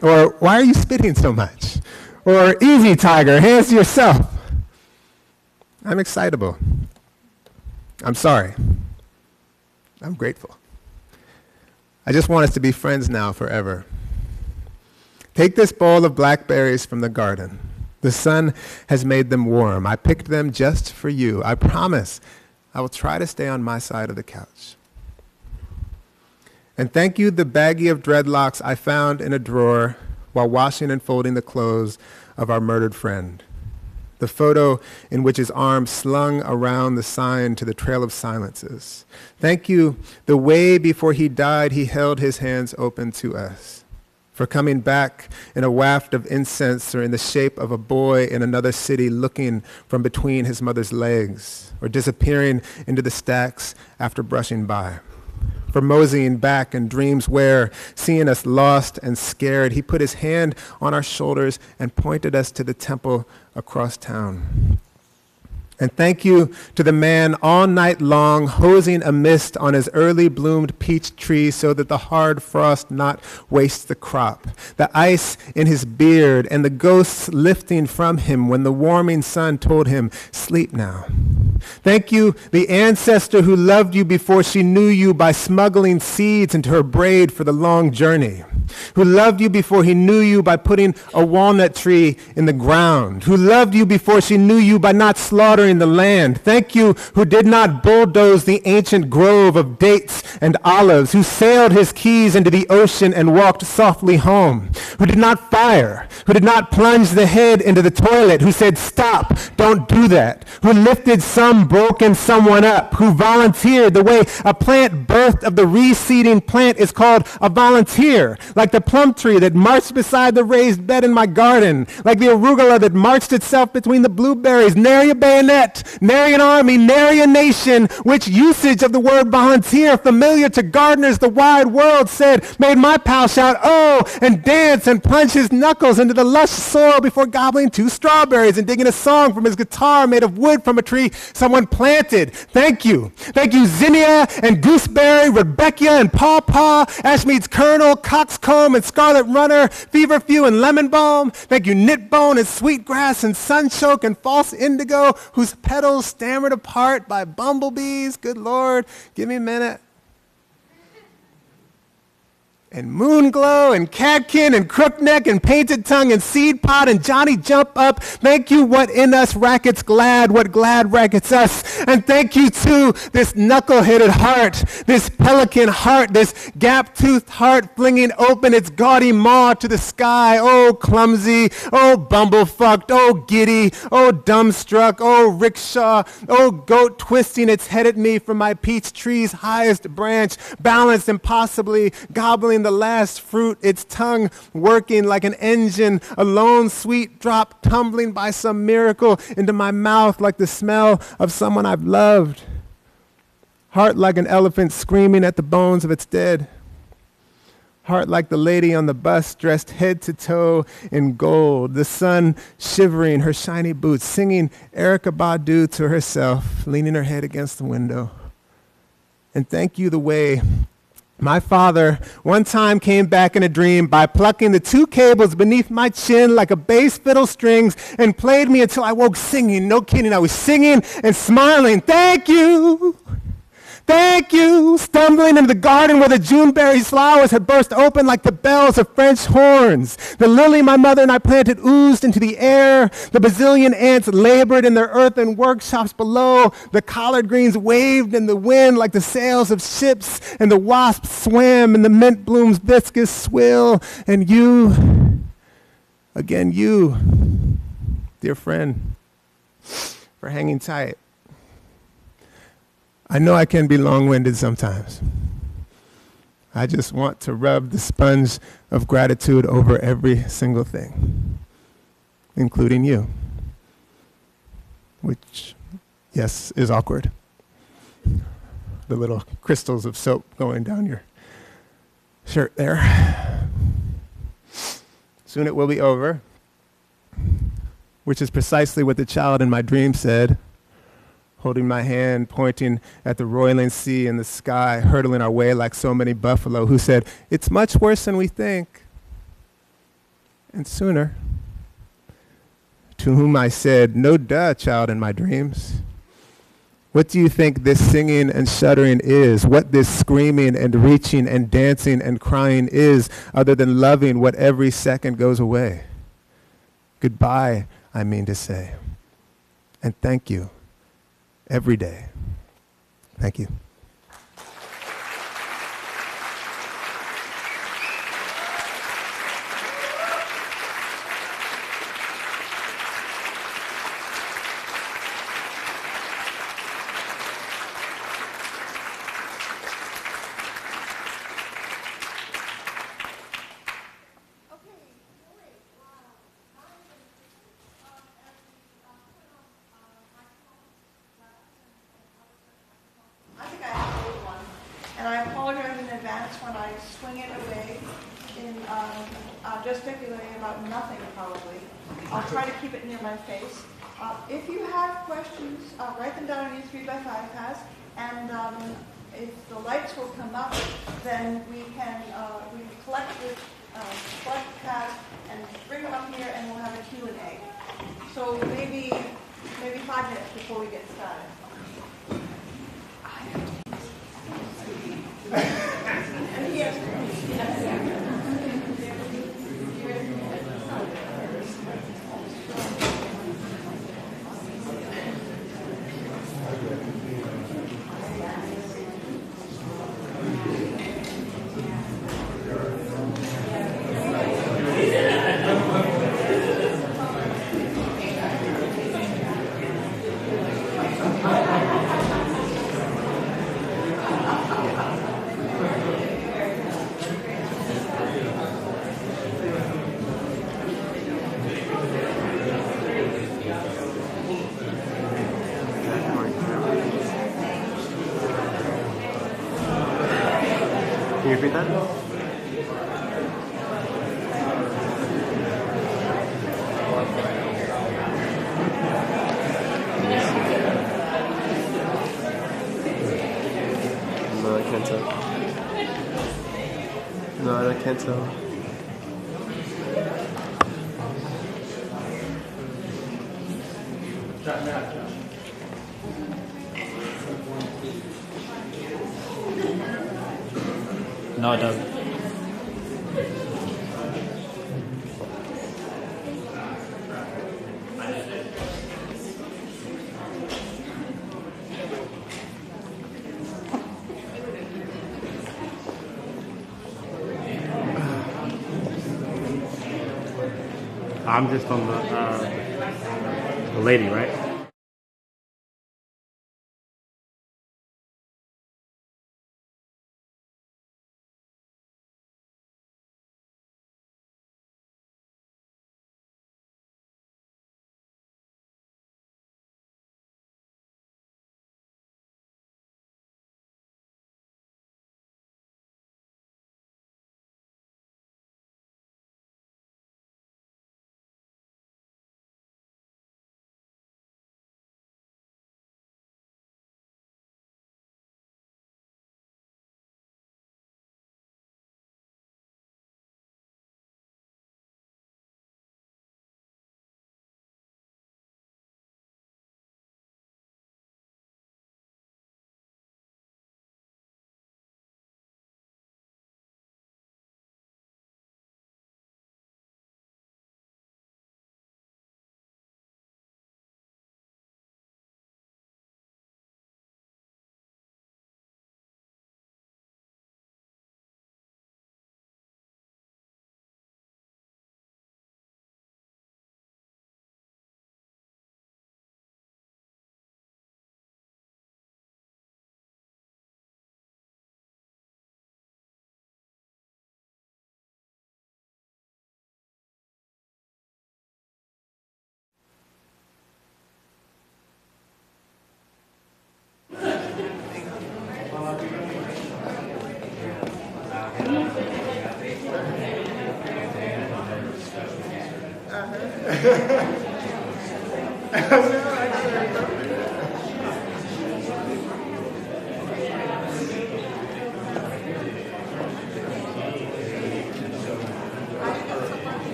or why are you spitting so much, or easy, tiger, hands to yourself. I'm excitable. I'm sorry. I'm grateful. I just want us to be friends now forever. Take this bowl of blackberries from the garden. The sun has made them warm. I picked them just for you. I promise I will try to stay on my side of the couch. And thank you, the baggie of dreadlocks I found in a drawer while washing and folding the clothes of our murdered friend. The photo in which his arm slung around the sign to the Trail of Silences. Thank you, the way before he died, he held his hands open to us. For coming back in a waft of incense or in the shape of a boy in another city looking from between his mother's legs or disappearing into the stacks after brushing by for moseying back in dreams where, seeing us lost and scared, he put his hand on our shoulders and pointed us to the temple across town. And thank you to the man all night long hosing a mist on his early bloomed peach tree so that the hard frost not waste the crop. The ice in his beard and the ghosts lifting from him when the warming sun told him, sleep now. Thank you, the ancestor who loved you before she knew you by smuggling seeds into her braid for the long journey who loved you before he knew you by putting a walnut tree in the ground, who loved you before she knew you by not slaughtering the land. Thank you who did not bulldoze the ancient grove of dates and olives, who sailed his keys into the ocean and walked softly home, who did not fire, who did not plunge the head into the toilet, who said, stop, don't do that, who lifted some broken someone up, who volunteered the way a plant birthed of the reseeding plant is called a volunteer, like the plum tree that marched beside the raised bed in my garden, like the arugula that marched itself between the blueberries, nary a bayonet, nary an army, nary a nation, which usage of the word volunteer, familiar to gardeners the wide world, said, made my pal shout, oh, and dance and punch his knuckles into the lush soil before gobbling two strawberries and digging a song from his guitar made of wood from a tree someone planted. Thank you. Thank you, Zinnia and Gooseberry, Rebecca and Paw Paw, Ashmead's Kernel, Coxcomb and Scarlet Runner, Feverfew and Lemon Balm. Thank you, Knitbone and Sweetgrass and Sunchoke and False Indigo, whose petals stammered apart by bumblebees. Good Lord, give me a minute and Moonglow and Catkin and Crookneck and Painted Tongue and Seed Pod and Johnny Jump Up. Thank you, what in us rackets glad, what glad rackets us. And thank you to this knuckle-headed heart, this pelican heart, this gap-toothed heart flinging open its gaudy maw to the sky. Oh, clumsy, oh, bumblefucked, oh, giddy, oh, dumbstruck, oh, rickshaw, oh, goat twisting its head at me from my peach tree's highest branch, balanced impossibly, gobbling the last fruit, its tongue working like an engine, a lone sweet drop tumbling by some miracle into my mouth like the smell of someone I've loved. Heart like an elephant screaming at the bones of its dead. Heart like the lady on the bus dressed head to toe in gold, the sun shivering her shiny boots, singing Erykah Badu to herself, leaning her head against the window. And thank you the way my father one time came back in a dream by plucking the two cables beneath my chin like a bass fiddle strings and played me until I woke singing. No kidding, I was singing and smiling. Thank you. Thank you! Stumbling into the garden where the Juneberry's flowers had burst open like the bells of French horns. The lily my mother and I planted oozed into the air. The bazillion ants labored in their earthen workshops below. The collard greens waved in the wind like the sails of ships, and the wasps swam in the mint bloom's viscous swill. And you, again, you, dear friend, for hanging tight. I know I can be long-winded sometimes. I just want to rub the sponge of gratitude over every single thing, including you, which, yes, is awkward. The little crystals of soap going down your shirt there. Soon it will be over, which is precisely what the child in my dream said holding my hand, pointing at the roiling sea and the sky, hurtling our way like so many buffalo, who said, It's much worse than we think. And sooner, to whom I said, No duh, child in my dreams. What do you think this singing and shuddering is? What this screaming and reaching and dancing and crying is, other than loving what every second goes away? Goodbye, I mean to say. And thank you every day. Thank you. Will come up, then we can, uh, we can collect the, uh, collect and bring them up here, and we'll have a Q and A. So maybe, maybe five minutes before we get started you repeat that? No, I can't tell. No, I can't tell. No, it doesn't. I'm just on the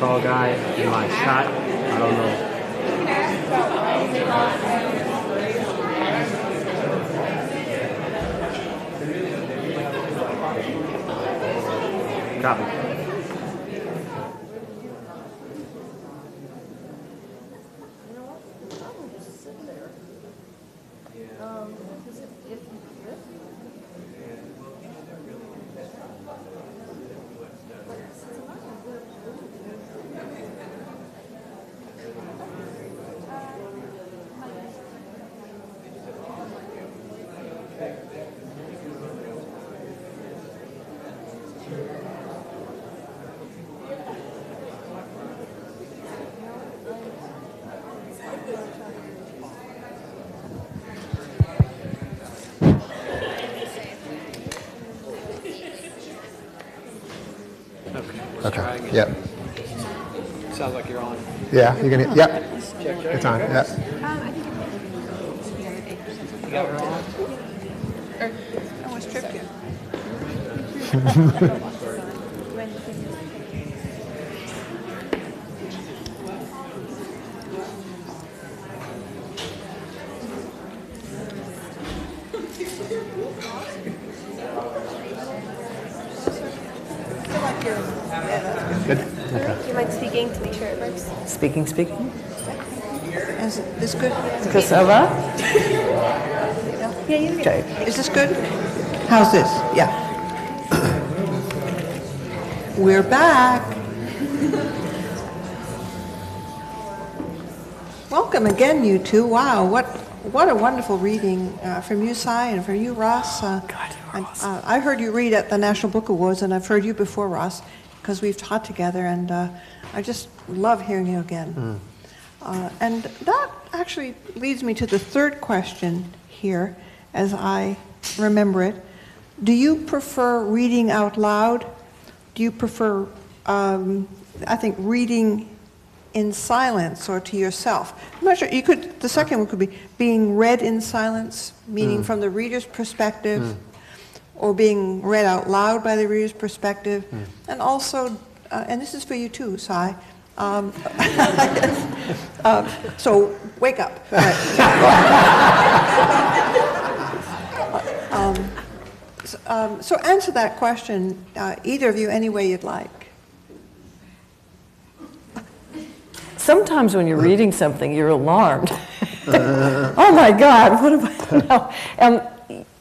tall guy in my shot. I don't know. Copy. Okay. Yep. Sounds like you're on. Yeah. You can. Yep. It's on. Yep. I almost tripped you. Good. Okay. Do you mind speaking to make sure it works? Speaking, speaking. Is this good? Cassava? Yeah, you Okay. Is this good? How's this? Yeah. We're back. Welcome again, you two. Wow, what what a wonderful reading uh, from you, Sy, and from you, Ross. Uh, and, uh, I heard you read at the National Book Awards, and I've heard you before, Ross, because we've taught together, and uh, I just love hearing you again. Uh, and that actually leads me to the third question here, as I remember it. Do you prefer reading out loud? Do you prefer, um, I think, reading in silence or to yourself? I'm not sure. You could. The second one could be being read in silence, meaning from the reader's perspective, or being read out loud by the reader's perspective, and also, uh, and this is for you too, Sy. Um, uh, so wake up. um, s- um, so answer that question, uh, either of you, any way you'd like. Sometimes when you're reading something, you're alarmed. oh my God, what am I? No. Um,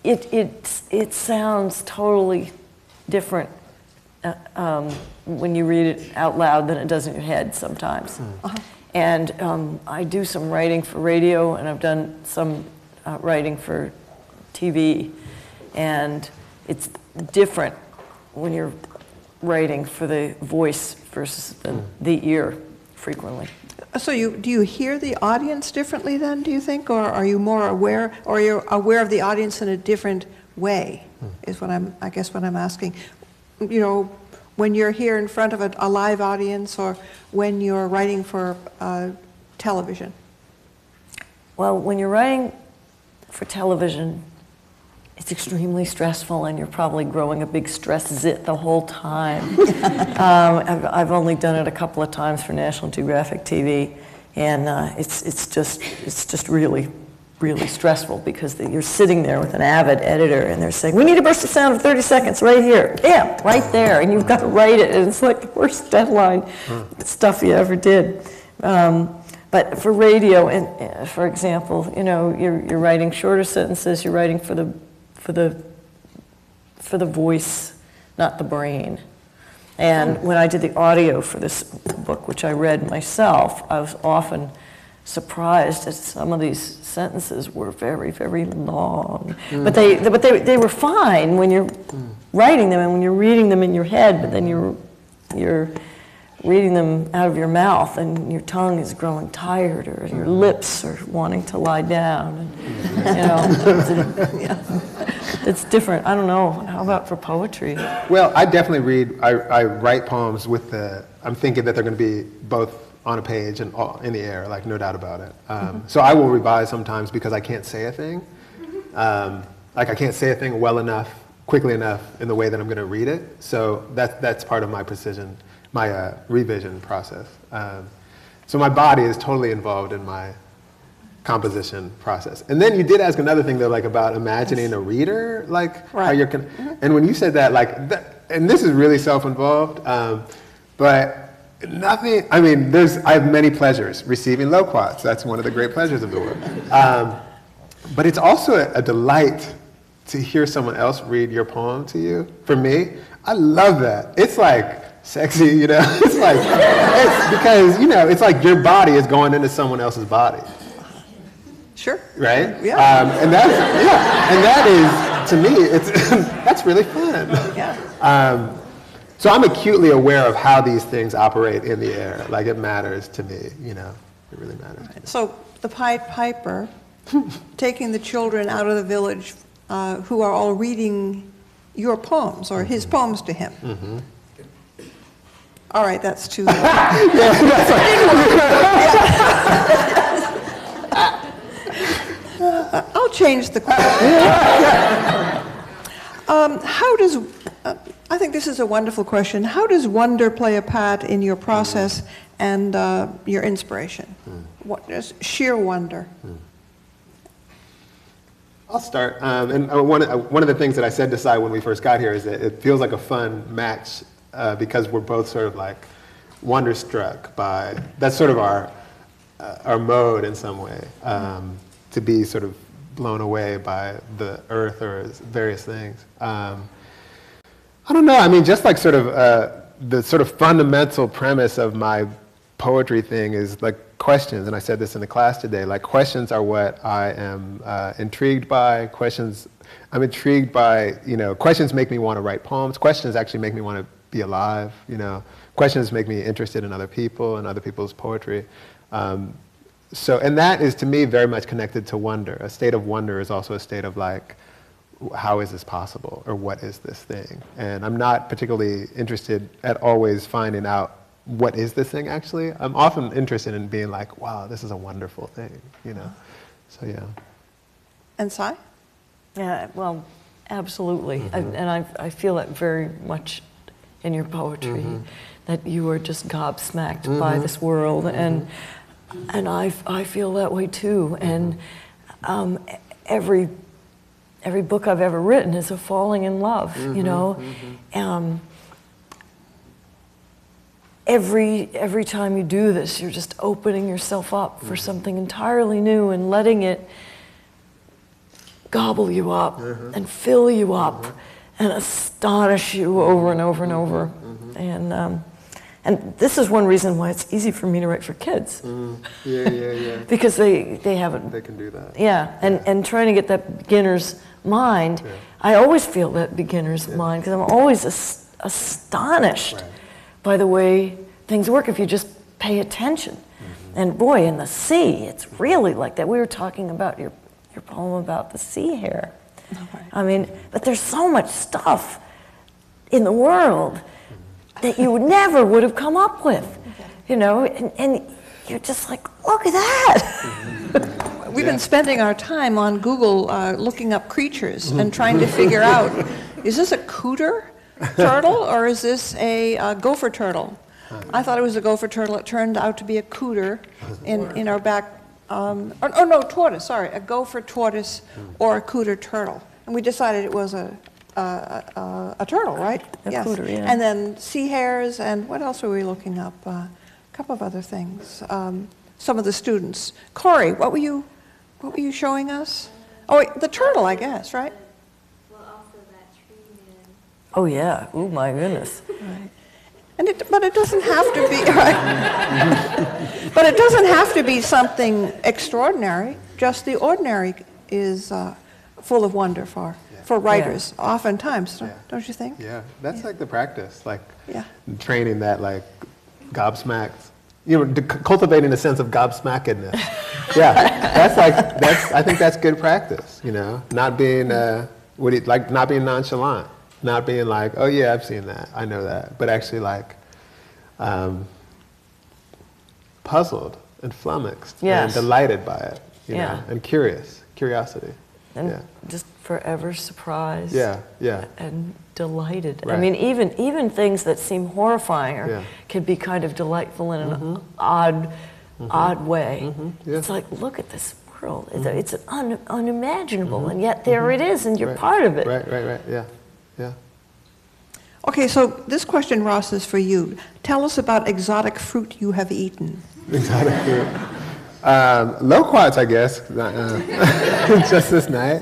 it, it, it sounds totally different uh, um, when you read it out loud than it does in your head sometimes. Hmm. Uh-huh. And um, I do some writing for radio, and I've done some uh, writing for TV. And it's different when you're writing for the voice versus the, hmm. the ear frequently. Uh, so you, do you hear the audience differently then, do you think? Or are you more aware, or you're aware of the audience in a different way, hmm. is what I'm, I guess what I'm asking. You know, when you're here in front of a, a live audience or when you're writing for uh, television? Well, when you're writing for television, it's extremely stressful, and you're probably growing a big stress zit the whole time. um, I've, I've only done it a couple of times for National Geographic TV, and uh, it's it's just it's just really really stressful because the, you're sitting there with an avid editor, and they're saying, "We need a burst of sound of 30 seconds right here, bam, right there," and you've got to write it, and it's like the worst deadline stuff you ever did. Um, but for radio, and uh, for example, you know, you're, you're writing shorter sentences. You're writing for the for the for the voice, not the brain. And when I did the audio for this book, which I read myself, I was often surprised that some of these sentences were very, very long. Hmm. But they, but they, they were fine when you're hmm. writing them and when you're reading them in your head. But then you're, you're reading them out of your mouth, and your tongue is growing tired, or your hmm. lips are wanting to lie down. And, you know, it's, it's different. I don't know. How about for poetry? Well, I definitely read. I, I write poems with the. I'm thinking that they're going to be both on a page and all, in the air, like no doubt about it. Um, So I will revise sometimes because I can't say a thing. Um, like I can't say a thing well enough, quickly enough in the way that I'm going to read it. So that's that's part of my precision, my uh, revision process. Um, so my body is totally involved in my composition process. And then you did ask another thing though, like about imagining a reader, like how you're, con- and when you said that, like that, and this is really self-involved, um, but nothing, I mean, there's, I have many pleasures receiving loquats. That's one of the great pleasures of the work. Um, but it's also a, a delight to hear someone else read your poem to you. For me, I love that. It's like sexy, you know? It's like, it's because, you know, it's like your body is going into someone else's body Sure. right? Yeah. Um, and that's yeah, and that is to me, it's that's really fun. Yeah. Um, so I'm acutely aware of how these things operate in the air. Like it matters to me, you know, it really matters. So the Pied Piper, taking the children out of the village uh, who are all reading your poems or his poems to him. All right, that's too. I'll change the question. Um, How does, uh, I think this is a wonderful question. How does wonder play a part in your process and uh, your inspiration? What is sheer wonder? I'll start. Um, and uh, one, uh, one of the things that I said to Sy when we first got here is that it feels like a fun match uh, because we're both sort of like wonderstruck by, that's sort of our, uh, our mode in some way, um, to be sort of blown away by the earth or various things. Um, I don't know. I mean, just like sort of uh, the sort of fundamental premise of my poetry thing is like questions, and I said this in the class today. Like questions are what I am uh, intrigued by. Questions, I'm intrigued by. You know, questions make me want to write poems. Questions actually make me want to be alive. You know, questions make me interested in other people and other people's poetry. Um, so, and that is to me very much connected to wonder. A state of wonder is also a state of like, how is this possible or what is this thing? And i'm not particularly interested at always finding out what is this thing actually. I'm often interested in being like wow this is a wonderful thing you know? So yeah. And Sy? Yeah, well, absolutely. Mm-hmm. I- And I, I feel that very much in your poetry, mm-hmm. that you are just gobsmacked mm-hmm. by this world. And, and I, I feel that way too. And um, every, every book I've ever written is a falling in love, you mm-hmm, know? Mm-hmm. Um, every, every time you do this, you're just opening yourself up for mm-hmm. something entirely new and letting it gobble you up uh-huh. and fill you up uh-huh. and astonish you over and over and over. And, um, and this is one reason why it's easy for me to write for kids. Mm. Yeah yeah yeah. Because they, they haven't, they can do that. Yeah, and, and trying to get that beginner's mind. I always feel that beginner's mind because I'm always as- astonished Right. by the way things work if you just pay attention. Mm-hmm. And boy, in the sea, it's really like that. We were talking about your, your poem about the sea hare. I mean, but there's so much stuff in the world mm-hmm. that you would never would have come up with, you know, and, and you're just like, look at that. Mm-hmm. We've been spending our time on Google uh, looking up creatures and trying to figure out, is this a cooter turtle or is this a uh, gopher turtle? I thought it was a gopher turtle. It turned out to be a cooter in, in our back, um, oh, oh, no, tortoise, sorry, a gopher tortoise or a cooter turtle. And we decided it was a, a, a, a turtle, right? A Yes. cooter, yeah. And then sea hares and what else were we looking up? Uh, a couple of other things. Um, some of the students. Corey, what were you, what were you showing us? Oh, wait, the turtle, I guess, right? Well, also that tree man. Oh, yeah. Oh, my goodness. Right. And it, but it doesn't have to be, right? But it doesn't have to be something extraordinary. Just the ordinary is uh, full of wonder for, for writers, oftentimes, don't- don't you think? yeah that's like the practice like Yeah. training that like gobsmacked you know cultivating a sense of gobsmackedness yeah that's like that's i think that's good practice you know not being uh what you, like not being nonchalant not being like oh yeah i've seen that i know that but actually like um, puzzled and flummoxed Yes. and delighted by it you Yeah. know and curious curiosity And yeah just forever surprised. yeah yeah And delighted. I mean, even even things that seem horrifying are, Yeah. can be kind of delightful in an odd, odd way. Mm-hmm. yeah. It's like, look at this world. It's, it's un, unimaginable, and yet there it is, and you're part of it. right right right yeah yeah Okay, so this question, Ross, is for you. Tell us about exotic fruit you have eaten. Exotic fruit. Um, loquats, I guess. Uh, just this night.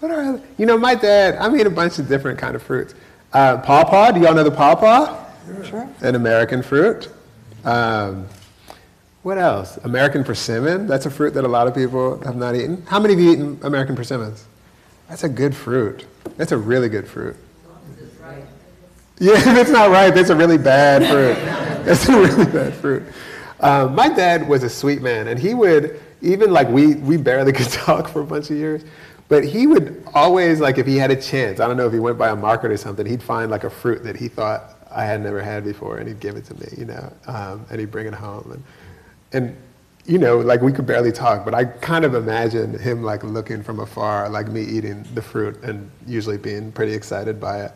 What are you know, my dad? I made a bunch of different kind of fruits. Uh, pawpaw. Do y'all know the pawpaw? Sure. An American fruit. Um, what else? American persimmon. That's a fruit that a lot of people have not eaten. How many of you eaten American persimmons? That's a good fruit. That's a really good fruit. Yeah, if it's not ripe, it's a really bad fruit. It's a really bad fruit. Um, my dad was a sweet man, and he would even like we we barely could talk for a bunch of years, but he would always like if he had a chance. I don't know if he went by a market or something. He'd find like a fruit that he thought I had never had before, and he'd give it to me, you know, um, and he'd bring it home, and and you know, like we could barely talk, but I kind of imagine him like looking from afar, like me eating the fruit, and usually being pretty excited by it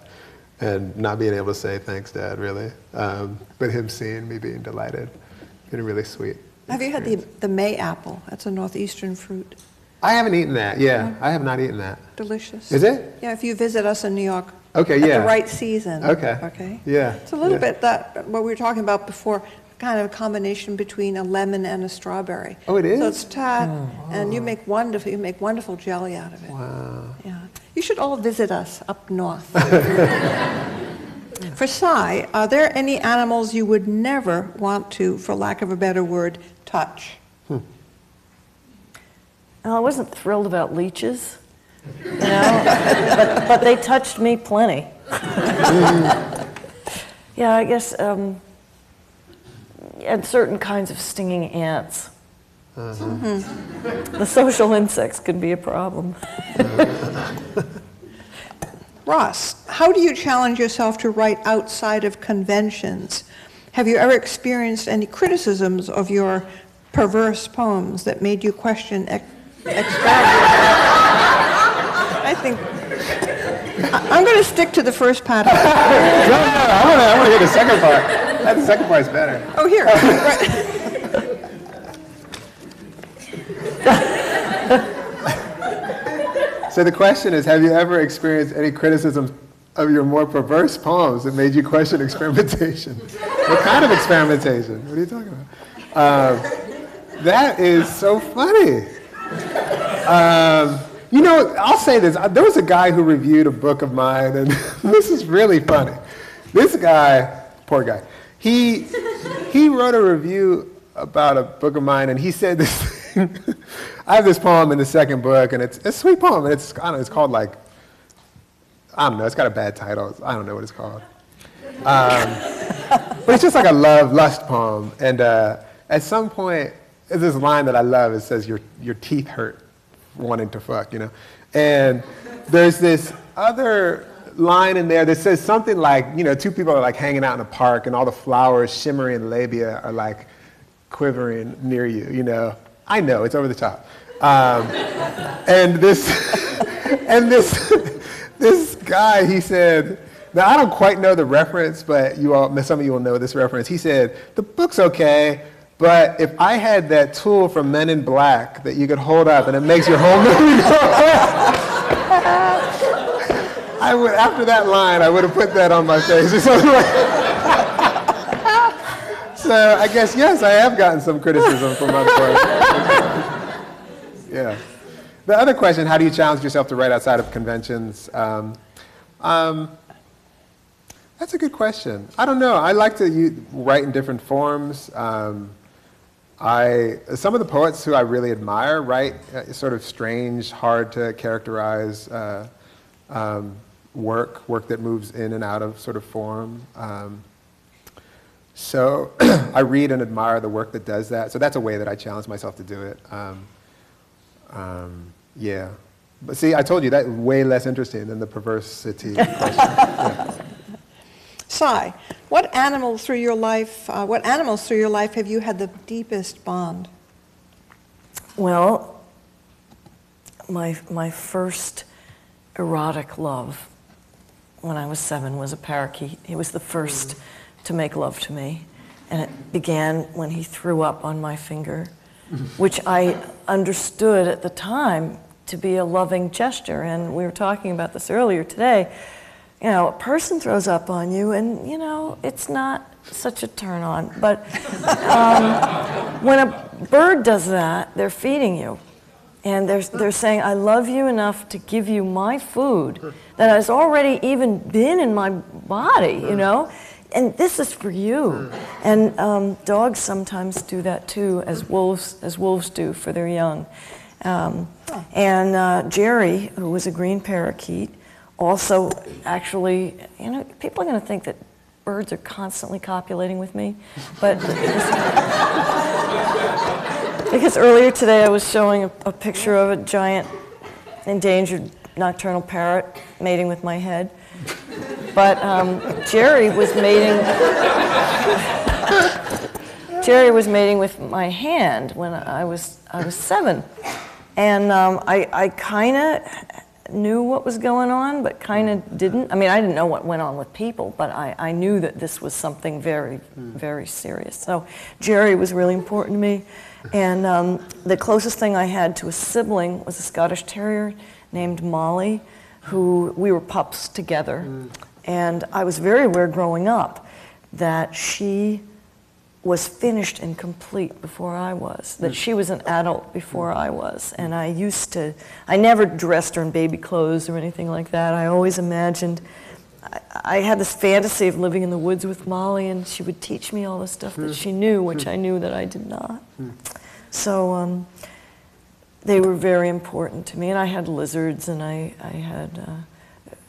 and not being able to say thanks, Dad, really. Um, but him seeing me being delighted, being really sweet. Have you had the, the May apple? That's a northeastern fruit. I haven't eaten that. Yeah, I have not eaten that. Delicious. Is it? Yeah, if you visit us in New York. Okay, At yeah. the right season. Okay. Okay? Yeah, It's a little yeah. bit that, what we were talking about before, kind of a combination between a lemon and a strawberry. Oh, it is. So it's tart, and you make wonderful, you make wonderful jelly out of it. Wow. Yeah. You should all visit us up north. For Sy, are there any animals you would never want to, for lack of a better word, touch? Well, I wasn't thrilled about leeches, you know, but, but they touched me plenty. yeah, I guess, um, and certain kinds of stinging ants. Mm-hmm. The social insects can be a problem. Ross, how do you challenge yourself to write outside of conventions? Have you ever experienced any criticisms of your perverse poems that made you question ex- extravagance? I think, I- I'm going to stick to the first part. No, no, I want to I wanna hear the second part. That the second part's better. Oh, here. Right. So the question is, have you ever experienced any criticism of your more perverse poems that made you question experimentation? what kind of experimentation? What are you talking about? Um, that is so funny. Um, you know, I'll say this. There was a guy who reviewed a book of mine, and this is really funny. This guy, poor guy, he, he wrote a review about a book of mine, and he said this thing. I have this poem in the second book, and it's, it's a sweet poem, and it's, I don't know, it's called like, I don't know, it's got a bad title. I don't know what it's called. Um, but it's just like a love, lust poem. And uh, at some point, there's this line that I love. It says, your, your teeth hurt wanting to fuck, you know? And there's this other line in there that says something like, you know, two people are like hanging out in a park and all the flowers, shimmering labia are like quivering near you, you know? I know, it's over the top. Um, and this, and this, this guy, he said, now I don't quite know the reference, but you all, some of you will know this reference. He said, the book's okay, but if I had that tool from Men in Black that you could hold up and it makes your whole movie I would, after that line, I would have put that on my face So I guess, yes, I have gotten some criticism from other parts. yeah. The other question, how do you challenge yourself to write outside of conventions? Um, um, that's a good question. I don't know. I like to u- write in different forms. Um, I, some of the poets who I really admire write uh, sort of strange, hard to characterize uh, um, work, work that moves in and out of sort of form. Um, so I read and admire the work that does that. So that's a way that I challenge myself to do it. Um, um, yeah. But see, I told you that way less interesting than the perversity question. Sy, what animal through your life, uh, what animals through your life have you had the deepest bond? Well, my, my first erotic love when I was seven was a parakeet. He was the first to make love to me. And it began when he threw up on my finger, which I understood at the time to be a loving gesture. And we were talking about this earlier today. you know, a person throws up on you, and you know, it's not such a turn on. But um, when a bird does that, they're feeding you. And they're, they're saying, I love you enough to give you my food that has already even been in my body, you know? And this is for you. And um, dogs sometimes do that too, as wolves, as wolves do for their young. Um, and uh, Jerry, who was a green parakeet, also actually, you know, people are going to think that birds are constantly copulating with me, but because earlier today I was showing a, a picture of a giant endangered nocturnal parrot mating with my head. But um, Jerry was mating. Jerry was mating with my hand when I was I was seven, and um, I I kind of knew what was going on, but kind of didn't. I mean, I didn't know what went on with people, but I, I knew that this was something very, very serious. So Jerry was really important to me. And um, the closest thing I had to a sibling was a Scottish Terrier named Molly, who we were pups together. Mm. And I was very aware growing up that she was finished and complete before I was, that mm. she was an adult before mm. I was. And I used to, I never dressed her in baby clothes or anything like that. I always imagined, I, I had this fantasy of living in the woods with Molly, and she would teach me all the stuff that she knew, which I knew that I did not. So um, they were very important to me. And I had lizards, and I, I had. Uh,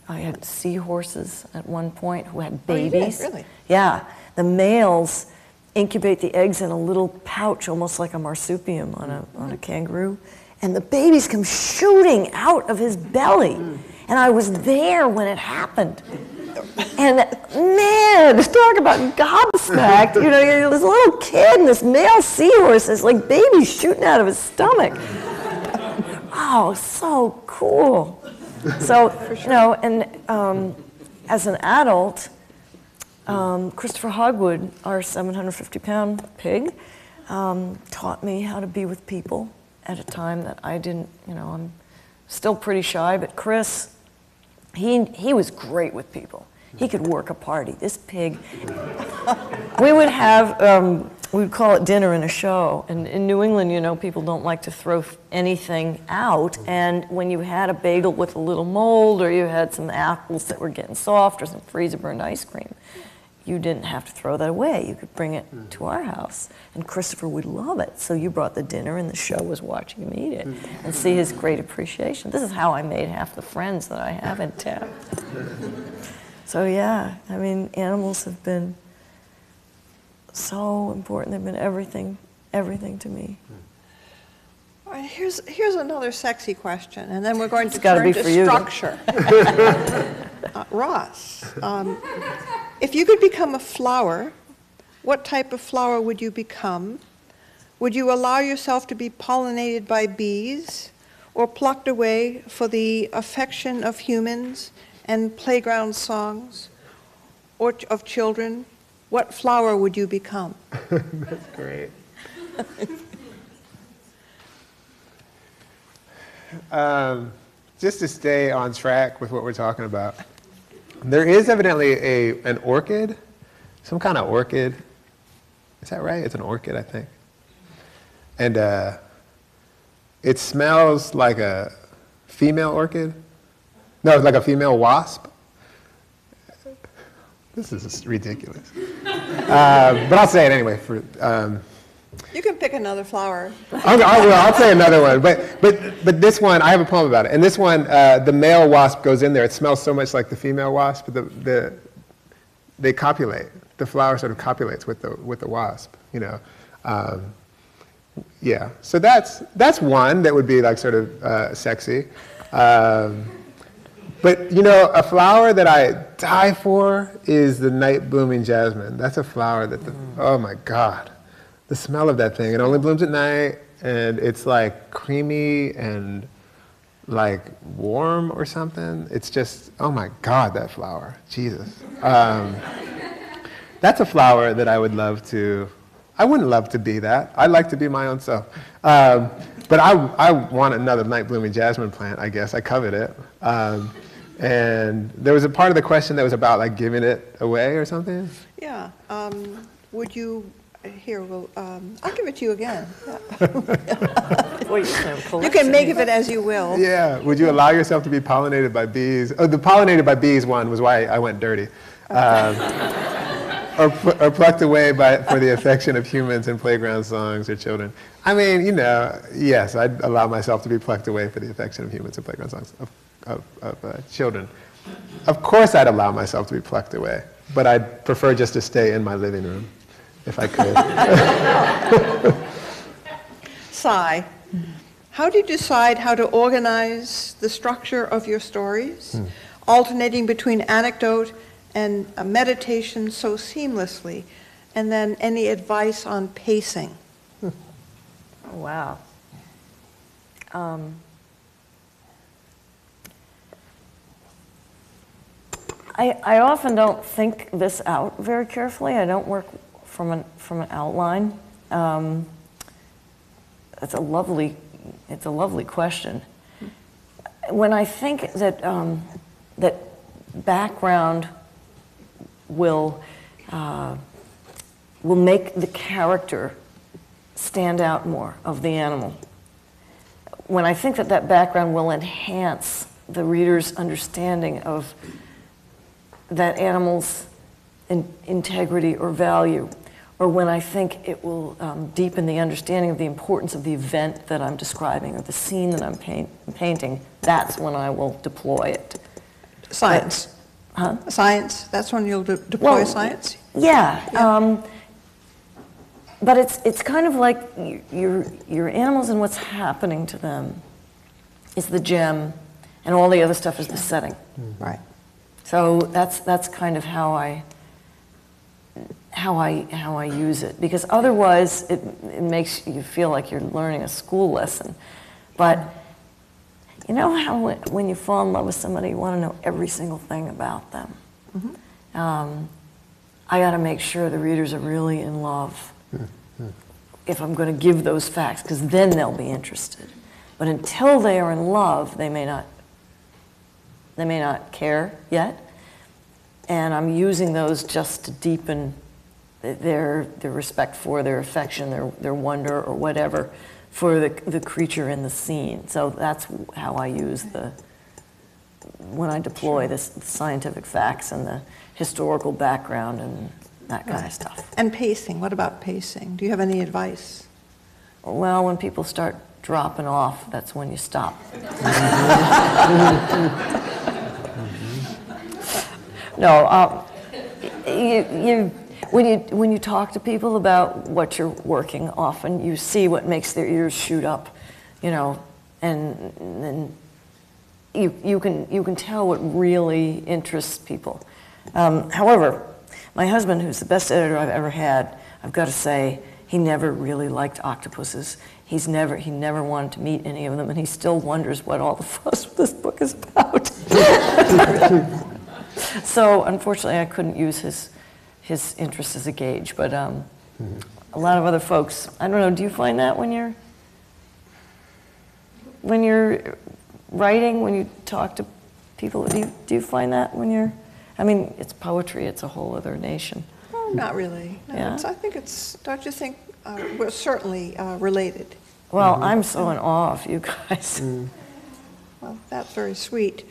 I had seahorses at one point who had Oh, did? babies. Really? Yeah. The males incubate the eggs in a little pouch, almost like a marsupium on a, on a kangaroo. And the babies come shooting out of his belly. And I was there when it happened. And man, talk about gobsmacked. You know, this little kid and this male seahorse is like babies shooting out of his stomach. Oh, so cool. So, you know, and um, as an adult, um, Christopher Hogwood, our 750 pound pig, um, taught me how to be with people at a time that I didn't, you know, I'm still pretty shy, but Chris, he, he was great with people. He could work a party. This pig, we would have, um, we would call it dinner and a show. And in New England, you know, people don't like to throw anything out. And when you had a bagel with a little mold, or you had some apples that were getting soft, or some freezer burned ice cream, you didn't have to throw that away. You could bring it to our house. And Christopher would love it. So you brought the dinner, and the show was watching him eat it and see his great appreciation. This is how I made half the friends that I have in town. So yeah, I mean, animals have been so important. They've been everything, everything to me. All right, here's, here's another sexy question, and then we're going to turn be to for you, then. structure. Uh, Ross, um, if you could become a flower, what type of flower would you become? Would you allow yourself to be pollinated by bees or plucked away for the affection of humans and playground songs or of children? What flower would you become? That's great. um, just to stay on track with what we're talking about, there is evidently a an orchid, some kind of orchid. Is that right? It's an orchid, I think. And uh, it smells like a female orchid. No, it's like a female wasp. This is ridiculous. Uh, but I'll say it anyway. For um, You can pick another flower. I'll, I will. I'll say another one. But but but this one, I have a poem about it. And this one, uh, the male wasp goes in there. It smells so much like the female wasp. The the they copulate. The flower sort of copulates with the with the wasp. You know. Um, yeah. So that's that's one that would be like sort of uh, sexy. Um, but you know, a flower that I die for is the night blooming jasmine. That's a flower that, the, oh my God, the smell of that thing. It only blooms at night, and it's like creamy and like warm or something. It's just, oh my God, that flower. Jesus. Um, that's a flower that I would love to. I wouldn't love to be that. I'd like to be my own self. Um, but I, I want another night blooming jasmine plant, I guess. I covet it. Um, And there was a part of the question that was about like giving it away or something. Yeah, um, would you, here, well, um, I'll give it to you again. Well, you can have You can make of it as you will. Yeah. Would you allow yourself to be pollinated by bees? Oh, the pollinated by bees one was why I went dirty. Um, or, or plucked away by, for the affection of humans in playground songs or children. I mean, you know, yes, I'd allow myself to be plucked away for the affection of humans in playground songs of, of, of uh, children. Of course, I'd allow myself to be plucked away, but I'd prefer just to stay in my living room if I could. Sy, how do you decide how to organize the structure of your stories, alternating between anecdote and uh, meditation so seamlessly? And then any advice on pacing? Wow. Um, I, I often don't think this out very carefully. I don't work from an, from an outline. Um, it's a lovely, it's a lovely question. When I think that, um, that background will, uh, will make the character stand out more of the animal. When I think that that background will enhance the reader's understanding of that animal's in- integrity or value, or when I think it will um, deepen the understanding of the importance of the event that I'm describing or the scene that I'm paint- painting, that's when I will deploy it. Science? Huh? Science, that's when you'll de- deploy Well, science? Yeah, um, but it's it's kind of like your your animals and what's happening to them is the gem, and all the other stuff is the setting. Right. So that's that's kind of how I how I how I use it because otherwise it it makes you feel like you're learning a school lesson, but. You know how when- you fall in love with somebody, you want to know every single thing about them. Um, I got to make sure the readers are really in love if I'm going to give those facts, because then they'll be interested. But until they are in love, they may not. They may not care yet, and I'm using those just to deepen their their respect for, their affection, their their wonder, or whatever, for the the creature in the scene. So that's how I use the when I deploy this scientific facts and the historical background and that kind of stuff. And pacing, what about pacing? Do you have any advice? Well, when people start dropping off, that's when you stop. no, uh, you, you, when you when you talk to people about what you're working, often you see what makes their ears shoot up, you know, and and you you can you can tell what really interests people. Um, however, my husband, who's the best editor I've ever had, I've got to say, he never really liked octopuses. He's never he never wanted to meet any of them, and he still wonders what all the fuss this book is about. so unfortunately, I couldn't use his his interest as a gauge. But um, a lot of other folks, I don't know. Do you find that when you're when you're writing, when you talk to people, do you, do you find that when you're? I mean, it's poetry. It's a whole other nation. Oh, not really. No, Yeah. it's, I think it's, don't you think, uh, we're certainly uh, related. Well, I'm so in awe of you guys. Well, that's very sweet.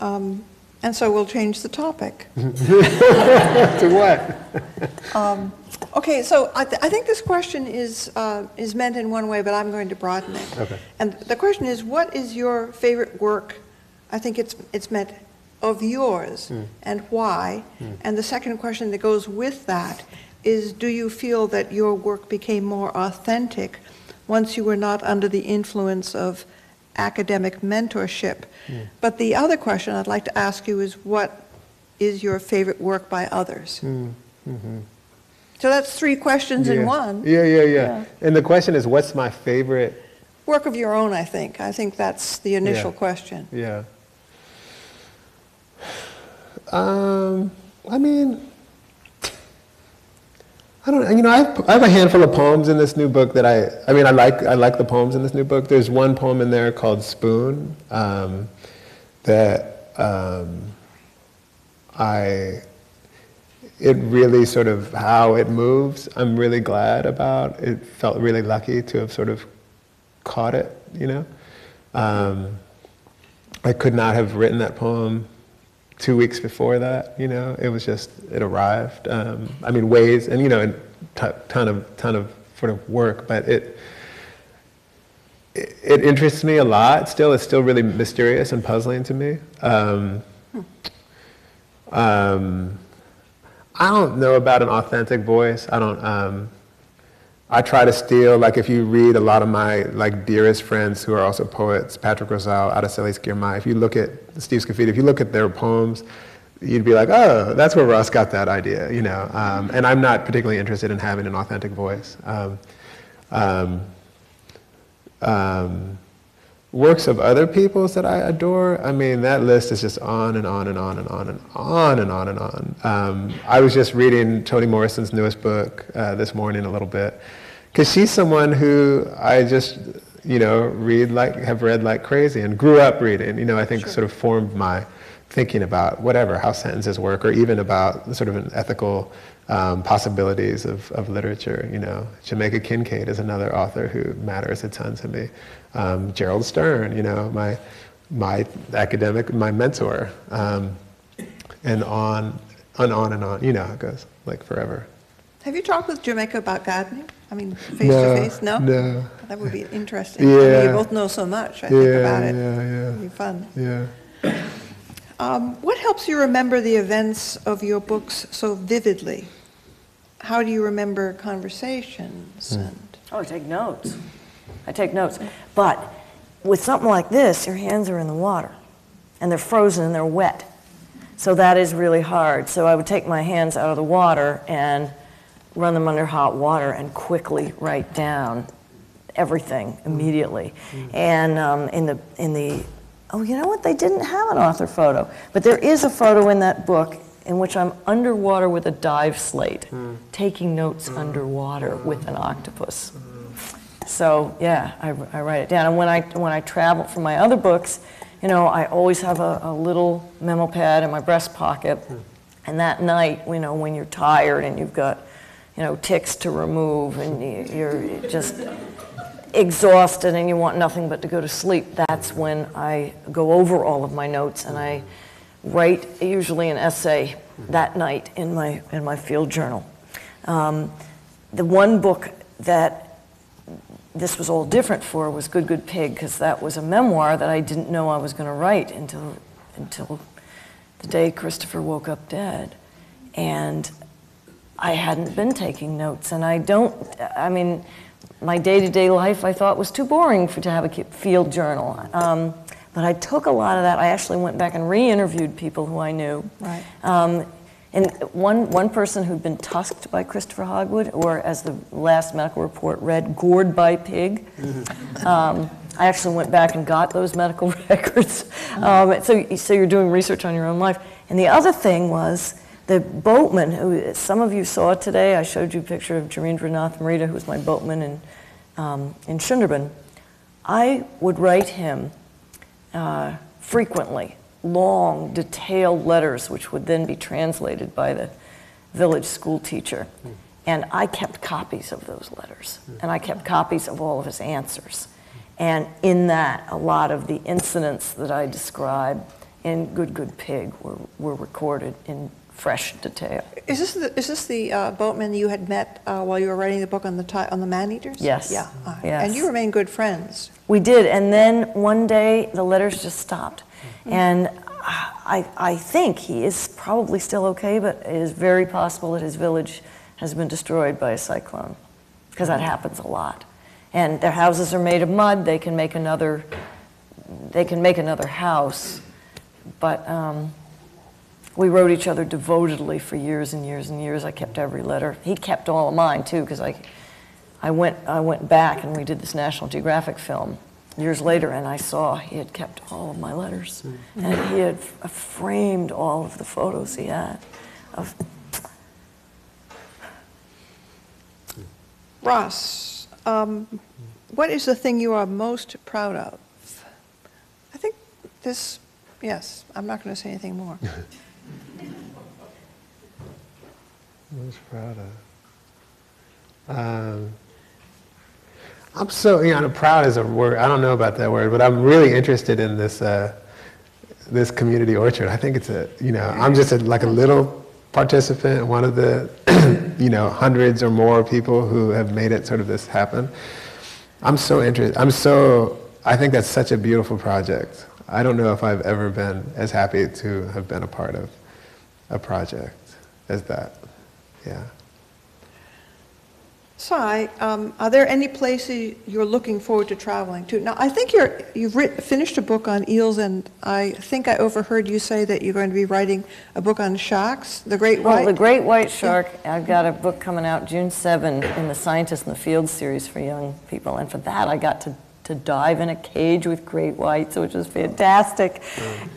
Um, And so we'll change the topic. to what? Um, Okay, so I, th- I think this question is, uh, is meant in one way, but I'm going to broaden it. Okay. And the question is, what is your favorite work? I think it's, it's meant of yours, and why? And the second question that goes with that is, do you feel that your work became more authentic once you were not under the influence of academic mentorship? Hmm. But the other question I'd like to ask you is, what is your favorite work by others? Hmm. Mm-hmm. So that's three questions in one. Yeah, yeah, yeah, Yeah. And the question is, what's my favorite? Work of your own, I think. I think that's the initial Yeah. question. Yeah. Um, I mean, I don't. You know, I have, I have a handful of poems in this new book that I. I mean, I like. I like the poems in this new book. There's one poem in there called "Spoon," um, that um, I, it really sort of how it moves, I'm really glad about. It felt really lucky to have sort of caught it, you know? Um, I could not have written that poem two weeks before that, you know? It was just, it arrived. Um, I mean, ways, and, you know, a t- ton of, ton of sort of work, but it, it, it interests me a lot still. It's still really mysterious and puzzling to me. Um, um, I don't know about an authentic voice. I don't. I try to steal. Like if you read a lot of my like dearest friends who are also poets, Patrick Rosal, Aracelis Girmay. If you look at Steve Scafidi, if you look at their poems, you'd be like, oh, that's where Ross got that idea, you know. Um, and I'm not particularly interested in having an authentic voice. Um, um, um, works of other people's that I adore, I mean, that list is just on and on and on and on and on and on and on. Um, I was just reading Toni Morrison's newest book uh, this morning a little bit, because she's someone who I just, you know, read like, have read like crazy and grew up reading, you know, I think sort of formed my thinking about whatever, how sentences work, or even about sort of an ethical um, possibilities of, of literature. You know, Jamaica Kincaid is another author who matters a ton to me. Um, Gerald Stern, you know, my my academic, my mentor, um, and on and on and on. You know how it goes, like forever. Have you talked with Jamaica about gardening? I mean, face No, to face? No? no. That would be interesting. I mean, Yeah. You both know so much, I think, Yeah, about it. yeah, yeah. It'd be fun. Yeah. Um, What helps you remember the events of your books so vividly? How do you remember conversations Hmm. and? Oh, I take notes. I take notes. But with something like this, your hands are in the water and they're frozen and they're wet. So that is really hard. So I would take my hands out of the water and run them under hot water and quickly write down everything mm-hmm. immediately. Mm-hmm. And um, in the in the oh, you know what? They didn't have an author photo, but there is a photo in that book in which I'm underwater with a dive slate, hmm. taking notes hmm. underwater hmm. with an octopus. So yeah, I, I write it down. And when I when I travel for my other books, you know, I always have a, a little memo pad in my breast pocket. And that night, you know, when you're tired and you've got, you know, ticks to remove and you- you're just exhausted and you want nothing but to go to sleep, that's when I go over all of my notes and I write usually an essay that night in my in my field journal. Um, the one book that this was all different for was Good Good Pig because that was a memoir that I didn't know I was going to write until until the day Christopher woke up dead, and I hadn't been taking notes, and I don't. I mean, my day-to-day life I thought was too boring for to have a field journal. Um, but I took a lot of that. I actually went back and re-interviewed people who I knew. Right. Um, and one, one person who'd been tusked by Christopher Hogwood, or as the last medical report read, gored by pig. Um, I actually went back and got those medical records. Um, so, so you're doing research on your own life. And the other thing was the boatman, who some of you saw today, I showed you a picture of Jarendranath Marita, who was my boatman in, um, in Sundarban. I would write him uh, frequently long, detailed letters, which would then be translated by the village school teacher. And I kept copies of those letters, and I kept copies of all of his answers. And in that, a lot of the incidents that I describe in Good Good Pig were, were recorded in fresh detail. Is this the, is this the uh, boatman you had met uh, while you were writing the book on the, ti- on the man-eaters? Yes. Yeah. right. Yes. And you remain good friends. We did, and then one day the letters just stopped. And I, I think he is probably still okay, but it is very possible that his village has been destroyed by a cyclone, because that happens a lot. And their houses are made of mud. They can make another, they can make another house, but um, we wrote each other devotedly for years and years and years. I kept every letter. He kept all of mine too, because I, I went, I went back and we did this National Geographic film years later, and I saw he had kept all of my letters, and he had f- framed all of the photos he had of. Ross, um, what is the thing you are most proud of? I think this Yes, I'm not going to say anything more. Most proud of. Um, I'm so, you know, proud is a word. I don't know about that word, but I'm really interested in this, uh, this community orchard. I think it's a, you know, I'm just a, like a little participant, one of the, you know, hundreds or more people who have made it sort of this happen. I'm so interested. I'm so, I think that's such a beautiful project. I don't know if I've ever been as happy to have been a part of a project as that. Yeah. Sy, um, are there any places you're looking forward to traveling to? Now, I think you're, you've writ, finished a book on eels, and I think I overheard you say that you're going to be writing a book on sharks, the great Well, white. the great white shark, I've got a book coming out June 7 in the Scientist in the Field series for young people. And for that, I got to, to dive in a cage with great whites, which was fantastic.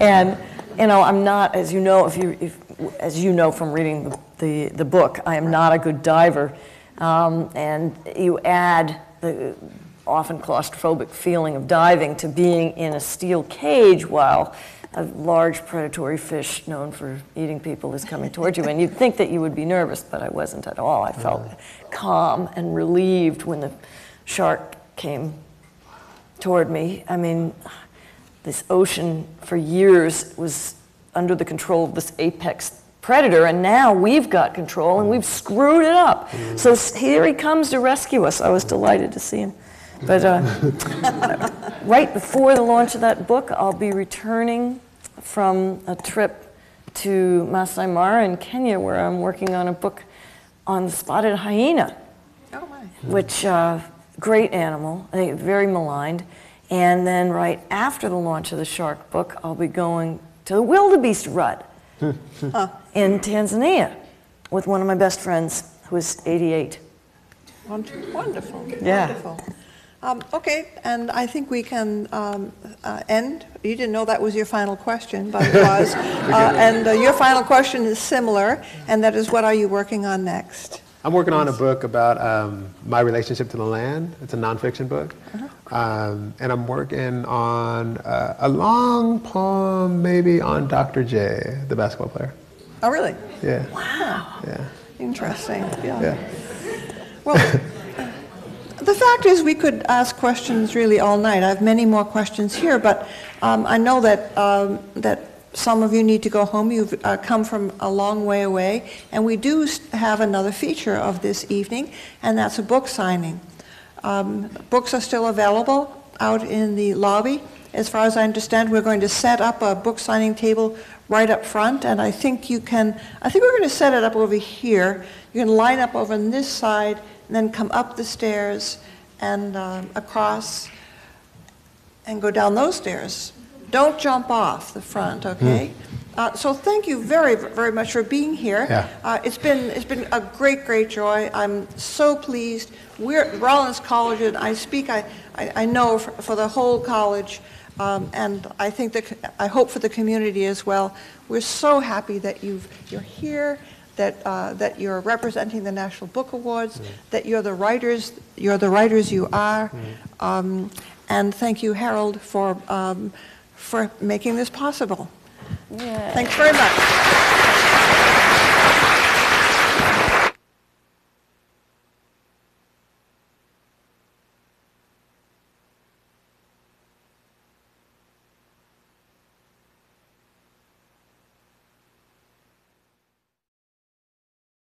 And, you know, I'm not, as you know, if you, if, as you know from reading the, the, the book, I am not a good diver. Um, and you add the often claustrophobic feeling of diving to being in a steel cage while a large predatory fish known for eating people is coming towards you. And you'd think that you would be nervous, but I wasn't at all. I felt calm and relieved when the shark came toward me. I mean, this ocean for years was under the control of this apex predator, and now we've got control and we've screwed it up. So here he comes to rescue us. I was delighted to see him. But uh, right before the launch of that book, I'll be returning from a trip to Masai Mara in Kenya, where I'm working on a book on the spotted hyena Oh, my. which uh, great animal, very maligned. And then right after the launch of the shark book, I'll be going to the wildebeest rut in Tanzania with one of my best friends who's 88. Wonderful. Yeah. Wonderful. Um, okay, and I think we can um, uh, end. You didn't know that was your final question, but it was. uh, and uh, your final question is similar, and that is what are you working on next? I'm working on a book about um, my relationship to the land. It's a nonfiction book. Um, and I'm working on uh, a long poem, maybe on Dr. J, the basketball player. Oh, really? Yeah. Wow. Yeah. Interesting. Yeah. Yeah. Well, the fact is, we could ask questions really all night. I have many more questions here, but um, I know that, um, that some of you need to go home. You've uh, come from a long way away, and we do have another feature of this evening, and that's a book signing. Um, Books are still available out in the lobby. As far as I understand, we're going to set up a book signing table right up front, and I think you can, I think we're going to set it up over here. You can line up over on this side, and then come up the stairs and um, across and go down those stairs. Don't jump off the front, okay? Uh, So thank you very, very much for being here. Yeah. Uh, It's been, it's been a great, great joy. I'm so pleased. We're, at Rollins College, and I speak, I, I I know for for the whole college, um, and I think that, I hope for the community as well. We're so happy that you've, you're here, that, uh, that you're representing the National Book Awards, that you're the writers, you're the writers you are. Um, And thank you, Harold, for, um, for making this possible. Thanks very much.